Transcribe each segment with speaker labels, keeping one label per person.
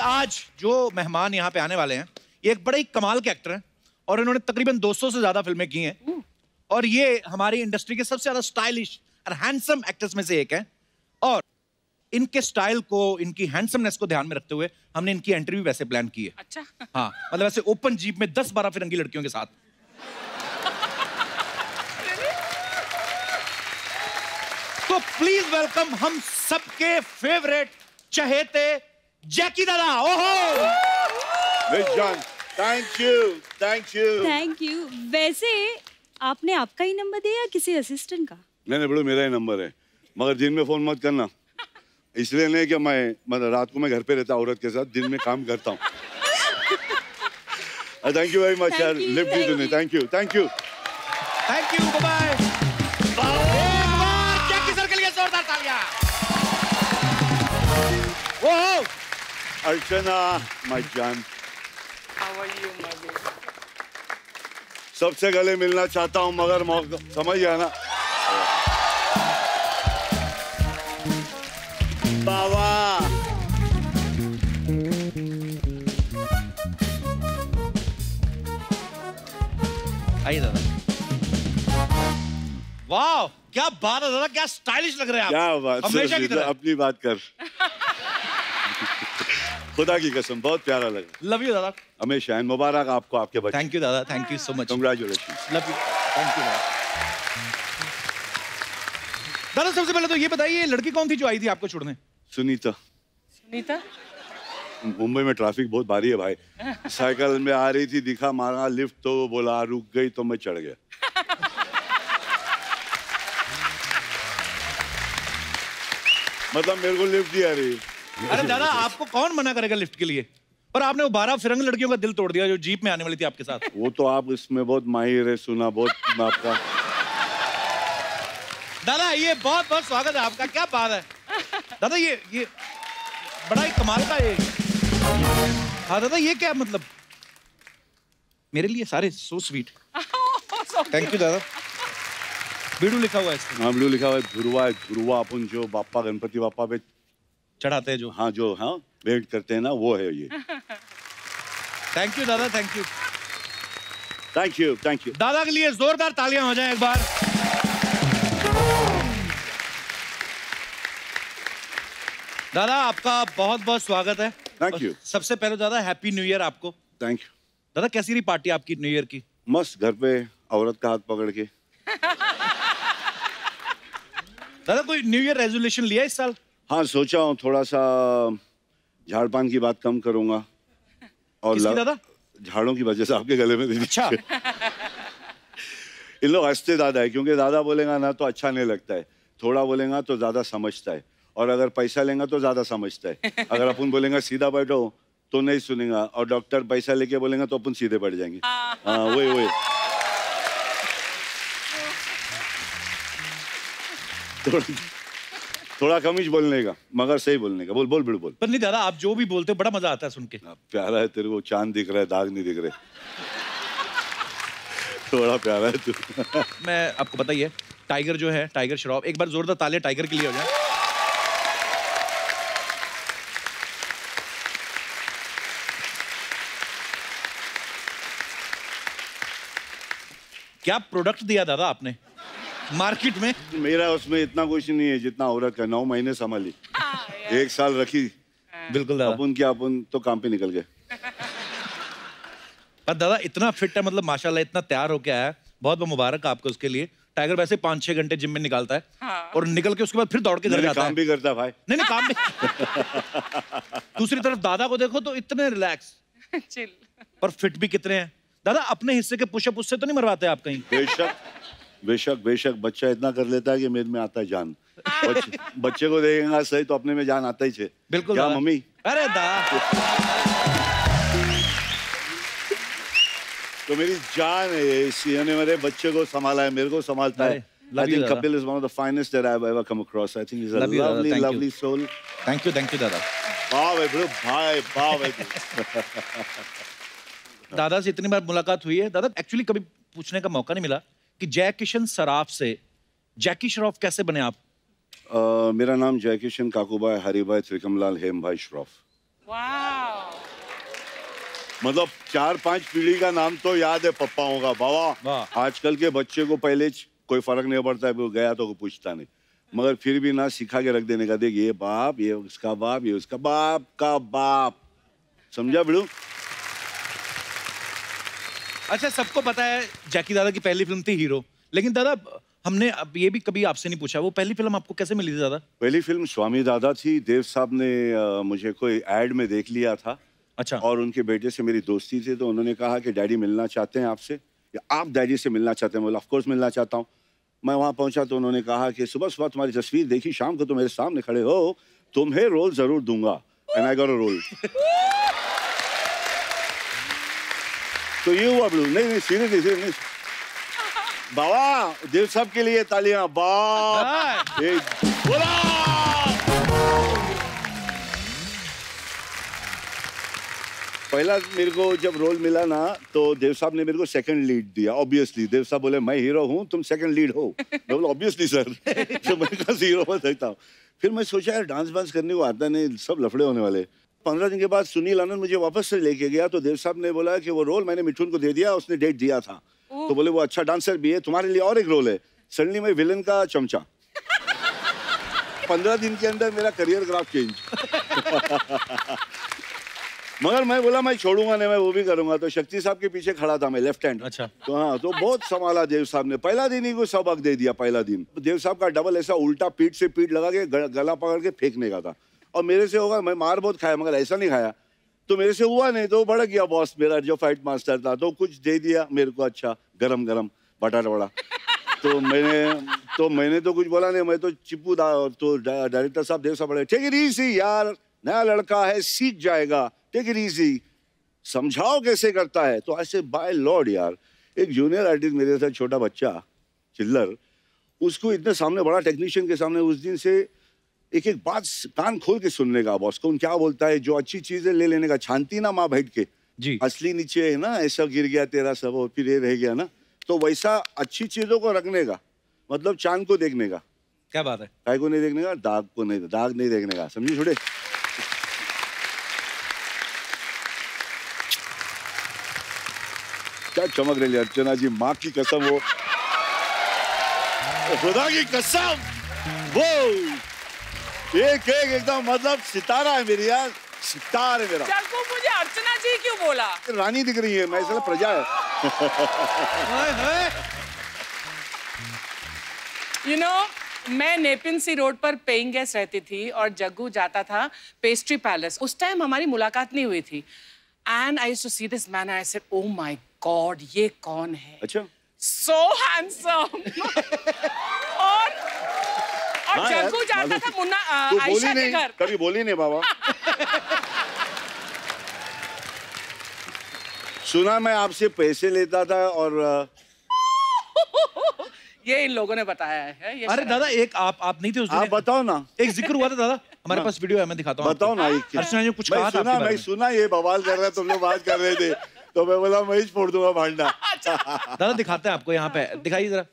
Speaker 1: आज जो मेहमान यहाँ पे आने वाले हैं ये एक बड़े ही कमाल के एक्टर हैं और इन्होंने तकरीबन 200 से ज़्यादा फ़िल्में की हैं। और ये हमारी इंडस्ट्री के सबसे ज़्यादा स्टाइलिश और हैंडसम एक्टर्स में से एक है। और इनके स्टाइल को इनकी हैंडसमनेस को ध्यान में रखते हुए हमने इनकी एंट्री भी वैसे प्लान की है।
Speaker 2: अच्छा।
Speaker 1: हाँ मतलब ऐसे ओपन जीप में दस बारह फिरंगी लड़कियों के साथ। तो प्लीज़ वेलकम हम सबके फेवरेट चहेते जैकी दादा ओहो
Speaker 3: miss John thank you thank you
Speaker 4: thank you वैसे आपने आपका ही नंबर दिया या किसी असिस्टेंट का?
Speaker 3: नहीं नहीं बड़ो मेरा ही नंबर है। मगर दिन में फ़ोन मत करना। इसलिए नहीं कि मैं मतलब रात को मैं घर पे रहता हूँ औरत के साथ दिन में काम करता हूँ। Thank you very much
Speaker 4: Thank
Speaker 3: यार
Speaker 4: you,
Speaker 3: lift
Speaker 4: thank you.
Speaker 3: Thank you thank you
Speaker 1: thank you
Speaker 3: Archana my जान
Speaker 2: how are you my baby
Speaker 3: सबसे गले मिलना चाहता हूँ मगर मौका समझ गया ना? बाबा।
Speaker 1: आइए दादा। वाह क्या बात है दादा क्या स्टाइलिश लग रहे हैं आप।
Speaker 3: क्या बात
Speaker 1: हमेशा की तरह।
Speaker 3: अपनी बात कर। खुदा की कसम बहुत प्यारा लगा।
Speaker 1: लव यू दादा।
Speaker 3: हमेशा एंड मुबारक आपको आपके बच्चे।
Speaker 1: थैंक यू दादा thank you so much
Speaker 3: congratulation
Speaker 1: love you thank you दादा। दादा सबसे पहले तो ये बताइए लड़की कौन थी जो आई थी आपको छोड़ने?
Speaker 3: सुनीता।
Speaker 2: सुनीता?
Speaker 3: मुंबई में ट्रैफ़िक बहुत भारी है भाई। साइकिल में आ रही थी दिखा मारा लिफ्ट तो बोला रुक गई तो मैं चढ़ गया। मतलब मेरे को लिफ्ट आ रही।
Speaker 1: अरे दादा आपको कौन मना करेगा लिफ्ट के लिए? पर आपने वो बारह फिरंग लड़कियों का दिल तोड़ दिया जो जीप में आने वाली थी आपके साथ।
Speaker 3: वो तो आप इसमें बहुत माहिर है सुना बहुत आपका।
Speaker 1: दादा ये बहुत बहुत स्वागत है आपका क्या बात है? दादा ये ये बड़ा ही कमाल का ये। हाँ दादा ये क्या मतलब? मेरे लिए सारे सो स्वीट थैंक यू दादा। बीडू लिखा हुआ है इसमें।
Speaker 3: नाम लिखा हुआ है ध्रुवा है ध्रुवा अपन जो बापा गणपति बापा पे
Speaker 1: चढ़ाते हैं जो
Speaker 3: हाँ जो हाँ वेट करते हैं ना वो है ये।
Speaker 1: थैंक यू दादा thank you
Speaker 3: thank you thank you
Speaker 1: दादा के लिए जोरदार तालियाँ हो जाए एक बार। दादा आपका बहुत बहुत स्वागत है। थैंक
Speaker 3: यू
Speaker 1: सबसे पहले दादा हैप्पी न्यू ईयर आपको।
Speaker 3: थैंक यू
Speaker 1: दादा कैसी रही पार्टी आपकी न्यू ईयर की?
Speaker 3: मस्त घर पे औरत का हाथ पकड़ के।
Speaker 1: दादा कोई न्यू ईयर रेजोल्यूशन लिया इस साल?
Speaker 3: हाँ सोचा हूँ थोड़ा सा झाड़ पान की बात कम करूँगा। और
Speaker 1: दादा?
Speaker 3: झाड़ों की वजह से आपके गले में
Speaker 1: अच्छा।
Speaker 3: इन लोग हँसते ज़्यादा है क्योंकि ज़्यादा बोलेगा ना तो अच्छा नहीं लगता है। थोड़ा बोलेगा तो ज़्यादा समझता है। और अगर पैसा लेगा तो ज़्यादा समझता है। अगर अपन बोलेगा सीधा बैठो तो नहीं सुनेगा। और डॉक्टर पैसा लेके बोलेगा तो अपन सीधे बैठ जाएँगे। हाँ वही वही। थोड़ा थोड़ा कम ही बोलने का मगर सही बोलने का। बोल बोल बिड़ बोल।
Speaker 1: पर नहीं दादा आप जो भी बोलते हो बड़ा मज़ा आता है सुन के।
Speaker 3: हाँ, प्यारा है तेरे को चाँद दिख रहा है दाग नहीं दिख रहे। थोड़ा प्यारा है तू।
Speaker 1: मैं आपको बताइए टाइगर जो है टाइगर श्रॉफ एक बार जोरदार ताले टाइगर के लिए हो जाए। क्या प्रोडक्ट दिया दादा आपने? मार्केट में?
Speaker 3: मेरा उसमें इतना कुछ नहीं है जितना औरत का नौ महीने संभाली। एक साल रखी।
Speaker 1: बिल्कुल दादा।
Speaker 3: अपन क्या अपन तो काम पे निकल गए।
Speaker 1: पर दादा इतना फिट है मतलब माशाल्लाह इतना तैयार होके आया है। बहुत बहुत मुबारक आपको उसके लिए। टाइगर वैसे पाँच छह घंटे जिम में निकालता है
Speaker 2: हाँ।
Speaker 1: और निकल के उसके बाद फिर दौड़ के घर जाता है।
Speaker 3: काम भी करता भाई।
Speaker 1: नहीं नहीं काम भी दूसरी तरफ़ दादा को देखो तो इतने रिलैक्स
Speaker 2: चिल
Speaker 1: पर फिट भी कितने हैं। दादा अपने हिस्से के पुशअप उससे तो नहीं मरवाते आप कहीं?
Speaker 3: बेशक। बेशक बेशक बच्चा इतना कर लेता है कि मेरे में आता है जान बच्चे, बच्चे को देखेगा सही तो अपने में जान आता ही छे
Speaker 1: बिल्कुल
Speaker 3: क्या मम्मी
Speaker 1: अरे दा
Speaker 3: तो मेरी जान है इसी ने मेरे बच्चे को संभाला है मेरे को संभालता है I
Speaker 1: you,
Speaker 3: think
Speaker 1: दादा।
Speaker 3: Kapil is one of the finest that I've ever come across. I think he's a
Speaker 1: Love you,
Speaker 3: lovely,
Speaker 1: thank you.
Speaker 3: soul.
Speaker 1: Thank you thank you दादा
Speaker 3: भाव है bro, भाई भाव है तू।
Speaker 1: दादा से इतनी बार मुलाकात हुई है दादा एक्चुअली कभी पूछने का मौका नहीं मिला कि जय किशन सराफ से जैकी श्रॉफ कैसे बने आप?
Speaker 3: अ, मेरा नाम जयकिशन काकूबाई हरिभाई त्रिकमलाल हेम भाई श्रॉफ। मतलब चार पाँच पीढ़ी का नाम तो याद है पप्पाओं का। बाबा आजकल के बच्चे को पहले कोई फ़र्क नहीं पड़ता है वो गया तो कोई पूछता नहीं। मगर फिर भी ना सिखा के रख देने का देख ये बाप ये उसका बाप ये उसका बाप का बाप। समझा बिड़ू
Speaker 1: अच्छा सबको पता है जैकी दादा की पहली फ़िल्म थी हीरो लेकिन दादा हमने अब ये भी कभी आपसे नहीं पूछा वो पहली फ़िल्म आपको कैसे मिली थी दादा?
Speaker 3: पहली फ़िल्म स्वामी दादा थी। देव साहब ने अ, मुझे कोई एड में देख लिया था।
Speaker 1: अच्छा।
Speaker 3: और उनके बेटे से मेरी दोस्ती थी तो उन्होंने कहा कि डैडी मिलना चाहते हैं आपसे? या आप डैडी से मिलना चाहते हैं? बोला ऑफकोर्स मिलना चाहता हूँ। मैं वहाँ पहुँचा तो उन्होंने कहा कि सुबह सुबह तुम्हारी तस्वीर देखी शाम को तो मेरे सामने खड़े हो तुम्हें रोल ज़रूर दूँगा। And I got a role ये हुआ ब्लू नहीं नहीं सीरियसली सीरियसली बाबा, देव साहब के लिए तालियाँ। बाप पहला मेरे को जब रोल मिला ना तो देव साहब ने मेरे को सेकंड लीड दिया ऑब्वियसली देव साहब बोले, मैं हीरो हूँ, तुम सेकंड लीड हो। मैं बोला ऑब्वियसली सर तो मैं कहा हीरो बन सकता हूँ। फिर मैं सोचा, यार डांस वांस करने को आता नहीं, सब लफड़े होने वाले। पंद्रह दिन के बाद सुनील आनंद मुझे वापस से लेके गया तो देव साहब ने बोला कि वो रोल मैंने मिठुन को दे दिया उसने डेट दिया था। तो बोले वो अच्छा डांसर भी है तुम्हारे लिए और एक रोल है। सडनली मैं विलन का चमचा। पंद्रह दिन के अंदर मेरा करियर ग्राफ चेंज मगर मैं बोला मैं छोड़ूँगा नहीं मैं वो भी करूँगा। तो शक्ति साहब के पीछे खड़ा था मैं लेफ़्ट हैंड
Speaker 1: अच्छा।
Speaker 3: तो हाँ तो बहुत संभाला देव साहब ने। पहला दिन ही को सबक दे दिया पहला दिन। देव साहब का डबल ऐसा उल्टा पीठ से पीठ लगा के गला पकड़ के फेंकने का था। और मेरे से होगा, मैं मार बहुत खाया, मगर ऐसा नहीं खाया। तो मेरे से हुआ नहीं तो भड़क गया बॉस मेरा जो फाइट मास्टर था तो कुछ दे दिया मेरे को अच्छा गरम गरम बटाटा वड़ा। तो मैंने तो मैंने तो कुछ बोला नहीं, मैं तो चिप्पू दा तो डायरेक्टर साहब, देव साहब टेक इट इजी यार, नया लड़का है, सीख जाएगा टेक इट इजी समझाओ कैसे करता है? तो ऐसे बाय लॉर्ड यार, एक जूनियर आर्टिस्ट मेरे साथ छोटा बच्चा, चिल्लर, उसको इतने सामने, बड़ा टेक्नीशियन के सामने उस दिन से एक एक बात कान खोल के सुनने का बॉस कौन क्या बोलता है जो अच्छी चीज़ें ले लेने का छानती ना माँ बैठ के।
Speaker 1: जी।
Speaker 3: असली नीचे है ना ऐसा गिर गया तेरा सब और फिर ये रह गया ना। तो वैसा अच्छी चीज़ों को रखने का मतलब चाँद को देखने का।
Speaker 1: क्या बात है?
Speaker 3: काय को नहीं देखने का दाग को नहीं दाग नहीं देखने का समझी छोड़े क्या चमक रही अर्चना जी माँ की कसम वो खुदा की कसम वो एक एक एकदम मतलब सितारा है मेरी यार सितार है मेरा।
Speaker 2: जग्गू मुझे अर्चना जी क्यों बोला?
Speaker 3: रानी दिख रही है मैं इसलिए प्रजा है।
Speaker 1: हाय, हाय।
Speaker 2: यू नो मैं नेपिन सी रोड पर पेइंग गेस्ट रहती थी और जग्गू जाता था पेस्ट्री पैलेस। उस टाइम हमारी मुलाकात नहीं हुई थी। And I to see this man I said oh my God ये कौन है?
Speaker 3: अच्छा।
Speaker 2: सो हैंडसम और और
Speaker 3: हाँ
Speaker 2: जग्गू जाता था मुन्ना आयशा के घर।
Speaker 3: कभी बोली नहीं बाबा। सुना मैं आपसे पैसे लेता था और
Speaker 2: ये इन लोगों ने बताया है ये
Speaker 1: अरे दादा एक आप आप नहीं थे उस दिन।
Speaker 3: आप बताओ ना।
Speaker 1: एक ज़िक्र हुआ था दादा हमारे पास वीडियो है मैं दिखाता हूँ
Speaker 3: बताओ ना एक
Speaker 1: अर्चना जी ने कुछ कहा था
Speaker 3: सुना मैं? सुना ये बवाल कर रहा तुम लोग बात कर रहे थे। तो मैं बोला मैं ही फोड़ दूँगा भांडा।
Speaker 1: दादा दिखाते हैं आपको यहाँ पे। दिखाइए जरा।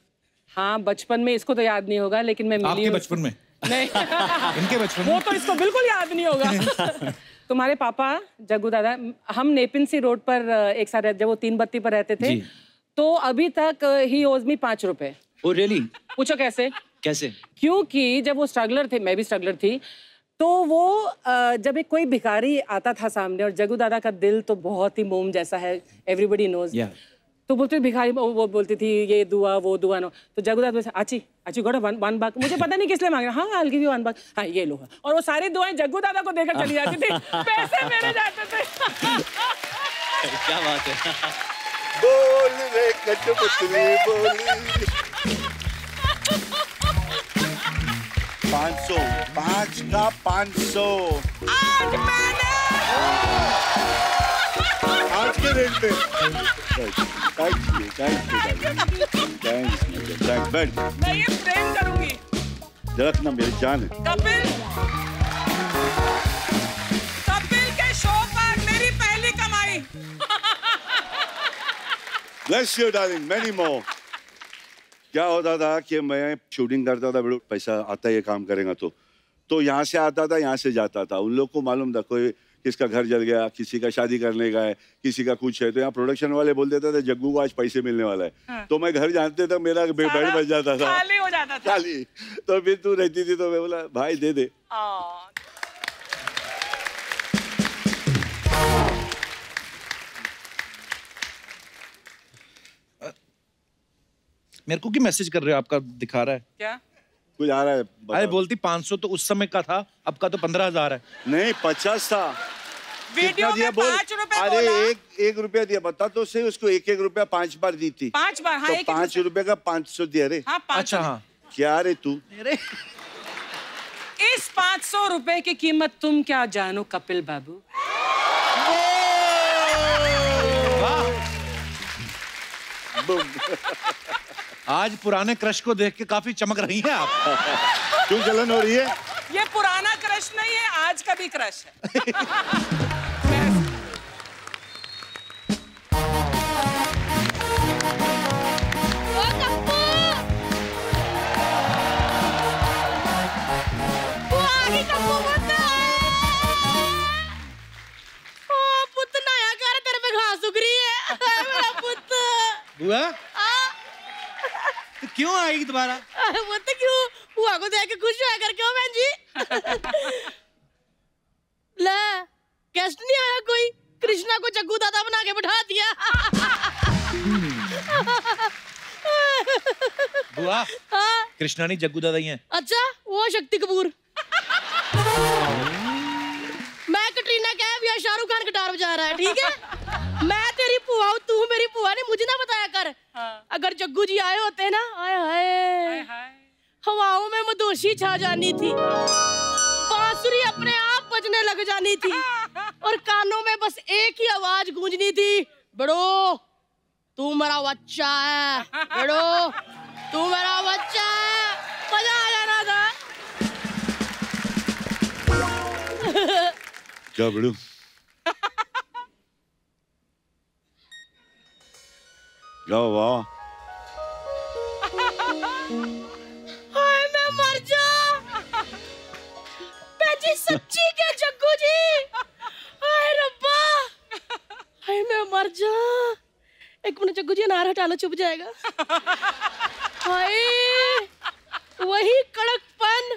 Speaker 2: हाँ बचपन में इसको तो याद नहीं होगा लेकिन मैं मिली
Speaker 1: बचपन में?
Speaker 2: नहीं।
Speaker 1: इनके बचपन
Speaker 2: वो तो इसको बिल्कुल याद नहीं होगा। तुम्हारे पापा जग्गू दादा हम नेपिन सी रोड पर एक साथ रहते जब वो तीन बत्ती पर रहते थे तो अभी तक ही ओज मी पाँच रुपए।
Speaker 1: ओ रियली
Speaker 2: पूछो कैसे?
Speaker 1: कैसे?
Speaker 2: क्योंकि जब वो स्ट्रगलर थे मैं भी स्ट्रगलर थी तो वो जब एक कोई भिखारी आता था सामने और जग्गू दादा का दिल तो बहुत ही मोम जैसा है एवरीबडी नोज़
Speaker 1: Yeah.
Speaker 2: तो बोलते भिखारी वो बोलती थी ये दुआ वो दुआ नो। तो जग्गू दादा बोलते, आची आची गोड़ा वन वन बाग। मुझे पता नहीं किस लिए मांग रहा हाँ। I give you one bag हाँ ये लो और वो सारी दुआएँ जग्गू दादा को देकर चली जाती थी। पैसे मेरे जाते थे।
Speaker 1: क्या बात है।
Speaker 3: बोल रे कठपुतली बोली। पाँच सौ पाँच का पाँच सौ।
Speaker 2: आज
Speaker 3: के पे। यू यू यू
Speaker 2: मैं ये प्रेम करूँगी
Speaker 3: रखना मेरी जान है
Speaker 2: कपिल कपिल के शो पर मेरी पहली कमाई
Speaker 3: bless you darling many more क्या होता था कि मैं शूटिंग करता था बड़ो पैसा आता है, ये काम करेगा तो। तो यहाँ से आता था, यहाँ से जाता था। उन लोग को मालूम था, कोई किसका घर जल गया किसी का शादी करने का है किसी का कुछ है। तो यहाँ प्रोडक्शन वाले बोल देते थे जग्गू को आज पैसे मिलने वाला है। हाँ। तो मैं घर जानते तक मेरा बेड बच जाता था।
Speaker 2: खाली हो जाता था।
Speaker 3: खाली। तो फिर तू रहती थी तो मैं बोला भाई दे दे।
Speaker 1: मेरे को की मैसेज कर रहे हो? आपका दिखा रहा है।
Speaker 2: क्या?
Speaker 3: कुछ आ रहा है
Speaker 1: अरे। बोलती 500 तो उस समय का था अब का तो पंद्रह हज़ार है।
Speaker 3: नहीं पचास था।
Speaker 2: वीडियो में
Speaker 3: बोल?
Speaker 2: पाँच रुपए
Speaker 3: अरे
Speaker 2: बोला।
Speaker 3: एक एक रुपया दिया बता तो सही उसको एक एक रुपया पाँच बार दी थी।
Speaker 2: पाँच बार हाँ
Speaker 3: तो
Speaker 2: एक
Speaker 3: पाँच रुपए का पाँच सौ दिया रे
Speaker 2: हाँ
Speaker 1: अच्छा हाँ।
Speaker 3: क्या रे तू?
Speaker 2: इस पाँच सौ रुपए की कीमत तुम क्या जानो कपिल बाबू?
Speaker 1: आज पुराने क्रश को देख के काफ़ी चमक रही हैं आप।
Speaker 3: क्यों जलन हो रही है?
Speaker 2: ये पुराना क्रश नहीं है आज का भी क्रश है।
Speaker 1: बुआ? तो क्यों आएगी दोबारा?
Speaker 4: अरे पुੱਤ क्यों? हुआ को देख के खुश होया कर क्यों बहन जी? ले गेस्ट नहीं आया कोई? कृष्णा को जग्गू दादा बना के बिठा दिया।
Speaker 1: बुआ
Speaker 4: हाँ
Speaker 1: कृष्णा नहीं जग्गू दादा ही हैं।
Speaker 4: अच्छा वो शक्ति कपूर। मैं कटरीना कैफ या शाहरुख खान गिटार बजा रहा है ठीक है? मैं हूँ तू मेरी पुआ ने मुझे ना बताया कर।
Speaker 2: हाँ।
Speaker 4: अगर जग्गू जी आए होते ना आए हाय।
Speaker 2: हाय।
Speaker 4: हवाओं में मदोशी छा जानी थी। बांसुरी अपने आप बजने लग जानी थी। और कानों में बस एक ही आवाज़ गूंजनी थी बड़ो तू मेरा बच्चा है। बड़ो तू मेरा बच्चा है। मज़ा आ जाना था
Speaker 3: क्या बड़ू जाओ वाह
Speaker 4: हाय, मैं मर जा। जी सच्ची के जग्गू जी। हाय, रब्बा। हाय, मैं मर जा। एक मिनट, जग्गू जी चुप जाएगा। हाय, वही कड़कपन,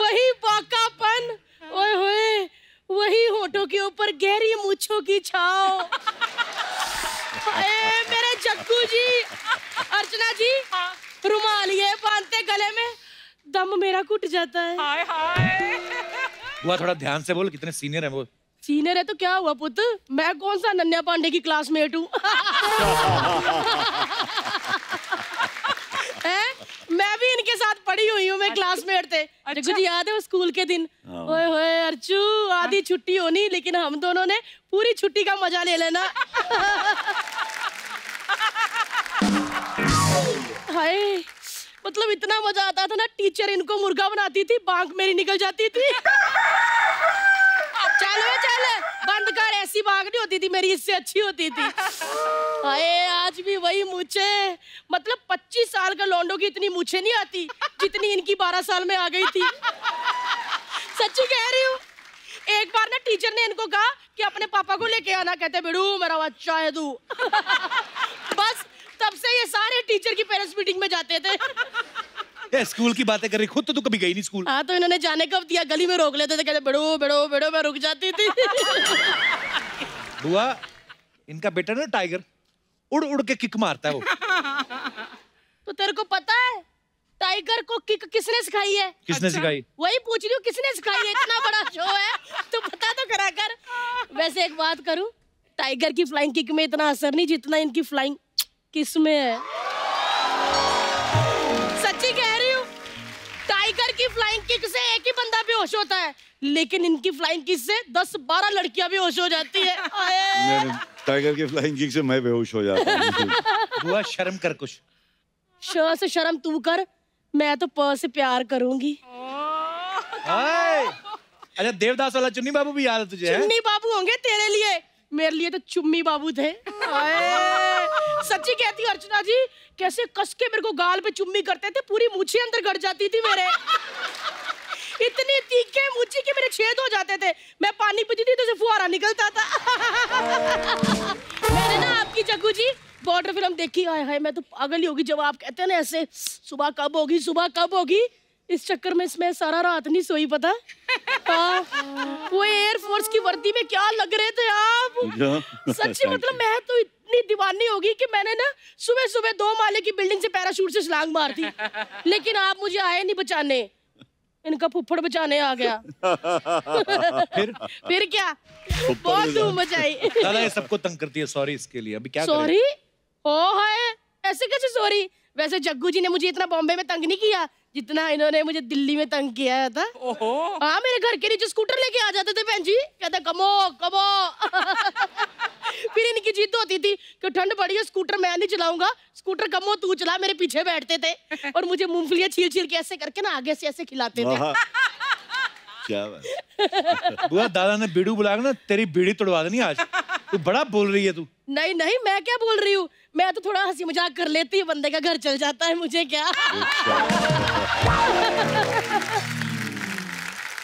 Speaker 4: वही बाकापन, ओए होए, वही होठों के ऊपर गहरी मूछों की छाव। हाय मेरे जी। अर्चना जी रुमाल ये बांधते गले में दम मेरा घुट जाता है।
Speaker 2: हाय हाय।
Speaker 1: बुआ थोड़ा ध्यान से बोल कितने सीनियर है वो।
Speaker 4: सीनियर है तो क्या हुआ पुत? मैं कौन सा नन्या पांडे की क्लासमेट हूँ? मैं भी इनके साथ पढ़ी हुई हूँ मैं क्लासमेट थे। जग्गू जी याद है वो स्कूल के दिन?
Speaker 3: हाँ।
Speaker 4: ओए होए अर्चू आधी छुट्टी होनी लेकिन हम दोनों ने पूरी छुट्टी का मज़ा ले लेना। हाय मतलब इतना मज़ा आता था ना, टीचर इनको मुर्गा बनाती थी, बांक मेरी निकल जाती थी। चल चल। बंद कर, ऐसी बाग नहीं होती थी, मेरी इससे अच्छी होती थी। हाय, आज भी वही मूछे मतलब 25 साल का लौंडो की इतनी मूछे नहीं आती, जितनी इनकी 12 साल में आ गई थी। सच्ची कह रही हूँ, एक बार ना टीचर ने इनको कहा कि अपने पापा को लेके आना, कहते, बेड़ू, मेरा बच्चा है तू। बस तब से ये सारे टीचर की पेरेंट्स मीटिंग में जाते थे।
Speaker 1: स्कूल की बातें कर रही खुद तो तू कभी गई नहीं स्कूल
Speaker 4: हाँ तो इन्होंने जाने कब दिया? गली में रोक लेते थे कहते बिड़ो बिड़ो बिड़ो मैं रुक जाती थी।
Speaker 1: बुआ इनका बेटा ना टाइगर उड़ उड़ के किक मारता है वो।
Speaker 4: तो तेरे को पता है टाइगर को किक किसने सिखाई है?
Speaker 1: किसने
Speaker 2: अच्छा।
Speaker 1: सिखाई?
Speaker 4: वही पूछ रही हूँ किसने सिखाई है? इतना बड़ा शो है तो पता तो करा कर। वैसे एक बात करूँ टाइगर की फ्लाइंग किक में इतना असर नहीं जितना इनकी फ्लाइंग किसमें है? सच्ची कह रही हूँ टाइगर की फ्लाइंग किक से एक ही बंदा बेहोश होता है लेकिन इनकी फ्लाइंग किक से दस बारह लड़कियाँ बेहोश हो जाती है।
Speaker 3: टाइगर की फ्लाइंग किक से मैं बेहोश हो जाता हूँ।
Speaker 1: बुआ शर्म कर कुछ।
Speaker 4: श से शर्म तू कर मैं तो प से प्यार करूँगी।
Speaker 1: अच्छा देवदास वाला चुन्नी बाबू भी याद है तुझे
Speaker 4: चुन्नी बाबू होंगे तेरे लिए मेरे लिए तो चुम्मी बाबू थे। आए। सच्ची कहती अर्चना जी कैसे कस के मेरे को गाल पे चुम्मी करते थे पूरी मूछे अंदर गड़ जाती थी मेरे। इतनी तीखे मुझे कि मेरे छेद हो जाते थे। मैं पानी पीती थी तो फुहारा निकलता था। मैंने ना आपकी जग्गू जी बॉर्डर फ़िल्म देखी हाय हाय मैं तो पागल ही होगी जब आप कहते हैं ना ऐसे सुबह कब होगी सुबह कब होगी? इस चक्कर में इसमें सारा रात नहीं सोई पता? हाँ, वो एयरफोर्स की वर्दी में क्या लग रहे थे आप? सच्ची मतलब मैं तो इतनी दीवानी होगी कि मैंने ना सुबह सुबह दो माले की बिल्डिंग से पैराशूट से छलांग मार दी। लेकिन आप मुझे आए नहीं बचाने। इनका फुफ्फड़ बचाने आ गया।
Speaker 1: फिर?
Speaker 4: फिर क्या? बहुत धूम मचाई।
Speaker 1: दादा ये सबको तंग करती है सॉरी इसके लिए। अभी क्या करें?
Speaker 4: सॉरी? ओ हाय ऐसे कैसे सॉरी? वैसे जग्गू जी ने मुझे इतना बॉम्बे में तंग नहीं किया जितना इन्होंने मुझे दिल्ली में तंग किया था
Speaker 2: ओहो।
Speaker 4: हाँ मेरे घर के नीचे स्कूटर लेके आ जाते थे बहन जी। कहते कमो कमो। फिर इनकी जिद होती थी कि ठंड बड़ी है स्कूटर मैं नहीं चलाऊँगा। स्कूटर कमो तू चला मेरे पीछे बैठते थे। और मुझे मूंगफलियाँ छील छील के ऐसे करके ना आगे से ऐसे खिलाते थे।
Speaker 3: क्या बात
Speaker 1: बुआ दादा ने बीड़ू बुलाया ना तेरी बीड़ी तोड़वा देनी आज। तू बड़ा बोल रही है तू।
Speaker 4: नहीं नहीं मैं क्या बोल रही हूँ? मैं तो थोड़ा हँसी मज़ाक कर लेती हूँ बंदे का घर चल जाता है मुझे क्या?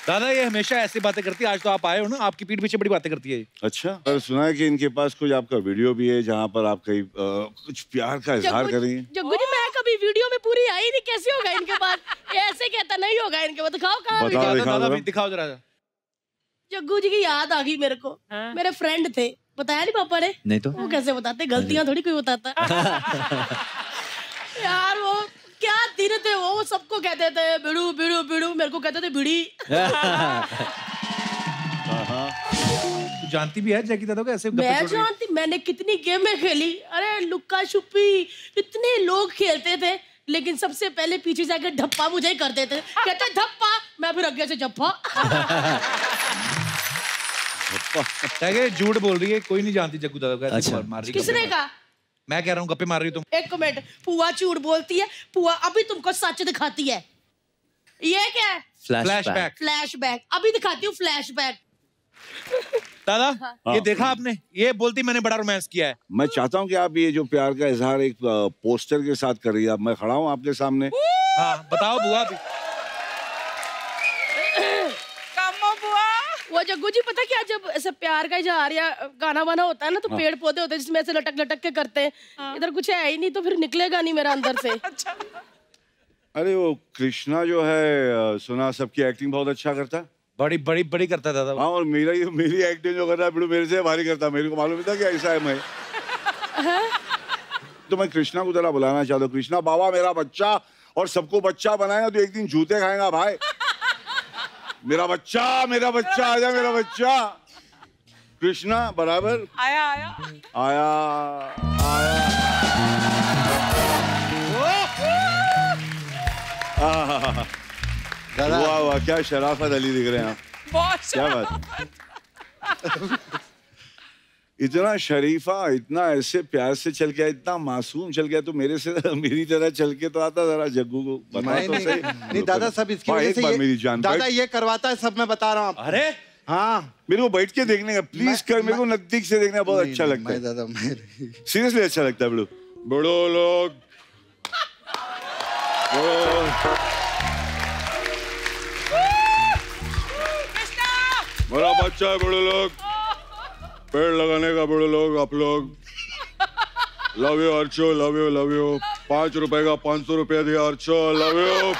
Speaker 1: दादा ये हमेशा ऐसी बातें करती है। आज तो आप आए हो ना आपकी पीठ पीछे बड़ी बातें करती है
Speaker 3: अच्छा और सुना है कि इनके पास कुछ आपका वीडियो भी है जहाँ पर आप कहीं कुछ प्यार का इजहार
Speaker 4: जग्गू जी मैं कभी वीडियो में पूरी आई नहीं कैसे होगा इनके पास? ये ऐसे कहता नहीं होगा इनके पास। दिखाओ कहाँ?
Speaker 1: दिखाओ।
Speaker 3: जरा।
Speaker 1: दिखाओ
Speaker 4: जग्गू जी की याद आ गई मेरे को।
Speaker 2: हाँ।
Speaker 4: मेरे फ्रेंड थे। बताया नहीं पापा ने?
Speaker 5: नहीं तो?
Speaker 4: वो कैसे बताते? गलतियाँ थोड़ी कोई बताता। यार वो क्या दिन थे वो? वो सबको कहते थे बिड़ू बिड़ू बिड़ू। मेरे को कहते थे बिड़ी।
Speaker 1: तू जानती भी है जैकी दादा को ऐसे
Speaker 4: मैं
Speaker 1: है?
Speaker 4: जानती मैंने कितनी गेमें खेली। अरे लुक्का छुपी इतने लोग खेलते थे लेकिन सबसे पहले पीछे जाकर धप्पा मुझे ही करते थे। कहते धप्पा। मैं फिर आगे से झप्पा
Speaker 1: झूठ बोल रही है कोई नहीं जानती जग्गू दादा को ऐसे
Speaker 5: अच्छा।
Speaker 1: मार- रही
Speaker 4: किसने। कहा?
Speaker 1: मैं कह रहा हूँ गप्पे मार रही हो तुम।
Speaker 4: एक मिनट पुआ झूठ बोलती है पुआ अभी तुमको सच दिखाती है। ये क्या है?
Speaker 1: फ्लैशबैक
Speaker 4: फ्लैशबैक अभी दिखाती हूँ फ्लैशबैक
Speaker 1: दादा
Speaker 3: हाँ।
Speaker 1: ये देखा आपने? ये बोलती मैंने बड़ा रोमांस किया है।
Speaker 3: मैं चाहता हूँ कि आप ये जो प्यार का इजहार एक पोस्टर के साथ करिए। अब मैं खड़ा हूँ आपके सामने।
Speaker 1: हाँ बताओ बुआ। अभी
Speaker 4: वो जग्गू जी पता क्या जब ऐसे प्यार का इजहार या गाना वाना होता है ना तो हाँ। पेड़ पौधे होते हैं जिसमें ऐसे लटक लटक के करते हैं। इधर कुछ है ही नहीं तो फिर निकलेगा नहीं मेरा अंदर से।
Speaker 2: अच्छा।
Speaker 3: अरे वो कृष्णा जो है सुना सबकी एक्टिंग बहुत अच्छा करता।
Speaker 1: बड़ी बड़ी बड़ी करता है दादा वो।
Speaker 3: हाँ और मेरा ये मेरी एक्टिंग जो कर रहा है बिल्कुल मेरे से भारी करता मेरे को मालूम था कि ऐसा है मैं। तो मैं कृष्णा को जरा बुलाना चाहता हूँ। कृष्णा बाबा मेरा बच्चा और सबको बच्चा बनाएगा तो एक दिन जूते खाएगा भाई। मेरा बच्चा मेरा बच्चा आजा मेरा बच्चा। कृष्णा बराबर?
Speaker 2: आया आया।
Speaker 3: आया आया। वाह वाह क्या शराफत अली दिख रहे हैं आप।
Speaker 2: बहुत
Speaker 3: क्या बात। इतना शरीफा इतना ऐसे प्यार से चल गया इतना मासूम चल गया तो मेरे से मेरी तरह चल के तो आता जरा जग्गू को बता
Speaker 5: नहीं
Speaker 3: तो
Speaker 5: नहीं
Speaker 3: सही।
Speaker 5: नहीं दादा सब इसकी वजह से ये-
Speaker 3: मेरी जान
Speaker 5: दादा ये करवाता है सब मैं बता रहा हूँ आपको।
Speaker 1: अरे
Speaker 5: हाँ।
Speaker 3: मेरे को बैठ के देखने का प्लीज़ कर मेरे को नज़दीक से देखना बहुत अच्छा लगता है।
Speaker 5: दादा
Speaker 3: सीरियसली अच्छा लगता है बड़ो बड़ो लोग। बड़ा बच्चा है बड़े लोग। पेड़ लगाने का बड़े लोग, आप लोग। Love you Archo love you love you पाँच रुपए का पाँच सौ रुपया दिया अर्चो लव यू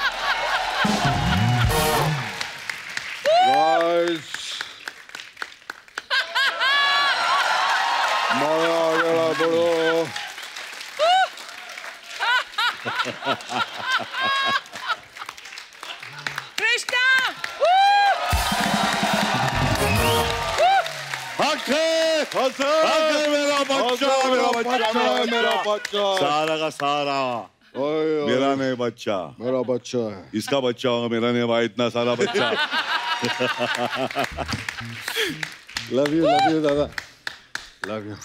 Speaker 3: मेरा बच्चा मेरा बच्चा मेरा बच्चा सारा का सारा मेरा नहीं बच्चा
Speaker 5: मेरा बच्चा है
Speaker 3: इसका बच्चा होगा मेरा नहीं भाई इतना सारा बच्चा
Speaker 5: लव यू लव यू दादा लव यू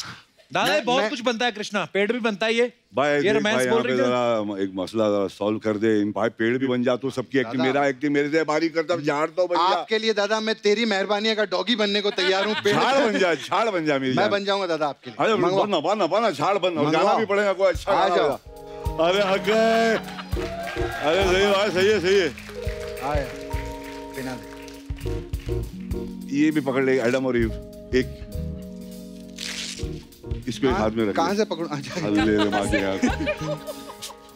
Speaker 1: दादा ये बहुत कुछ बनता है कृष्णा। पेड़ भी बनता है ये।
Speaker 3: भाई
Speaker 1: ये रोमांस बोल रही है
Speaker 3: एक मसला जरा सॉल्व कर दे। इन भाई पेड़ भी बन जा तो सबकी एक्टिंग मेरा एक्टिंग मेरे से बारी करता झाड़ तो बन जा।
Speaker 5: आपके लिए दादा मैं तेरी मेहरबानी का डॉगी बनने को तैयार हूँ पेड़
Speaker 3: झाड़ बन जा झाड़ बन जा मेरी
Speaker 5: मैं बन जाऊँगा दादा आपके लिए।
Speaker 3: अरे
Speaker 5: मंगवा।
Speaker 3: बन ना बन ना झाड़ बन और गाना भी पड़ेगा कोई अच्छा
Speaker 5: आ जाओ।
Speaker 3: अरे हक है। अरे सही बात सही है सही है। ये भी पकड़ लेगा एडम और ईव। एक। इसको एक हाथ में रख
Speaker 5: कहाँ से पकड़ू? अच्छा
Speaker 3: के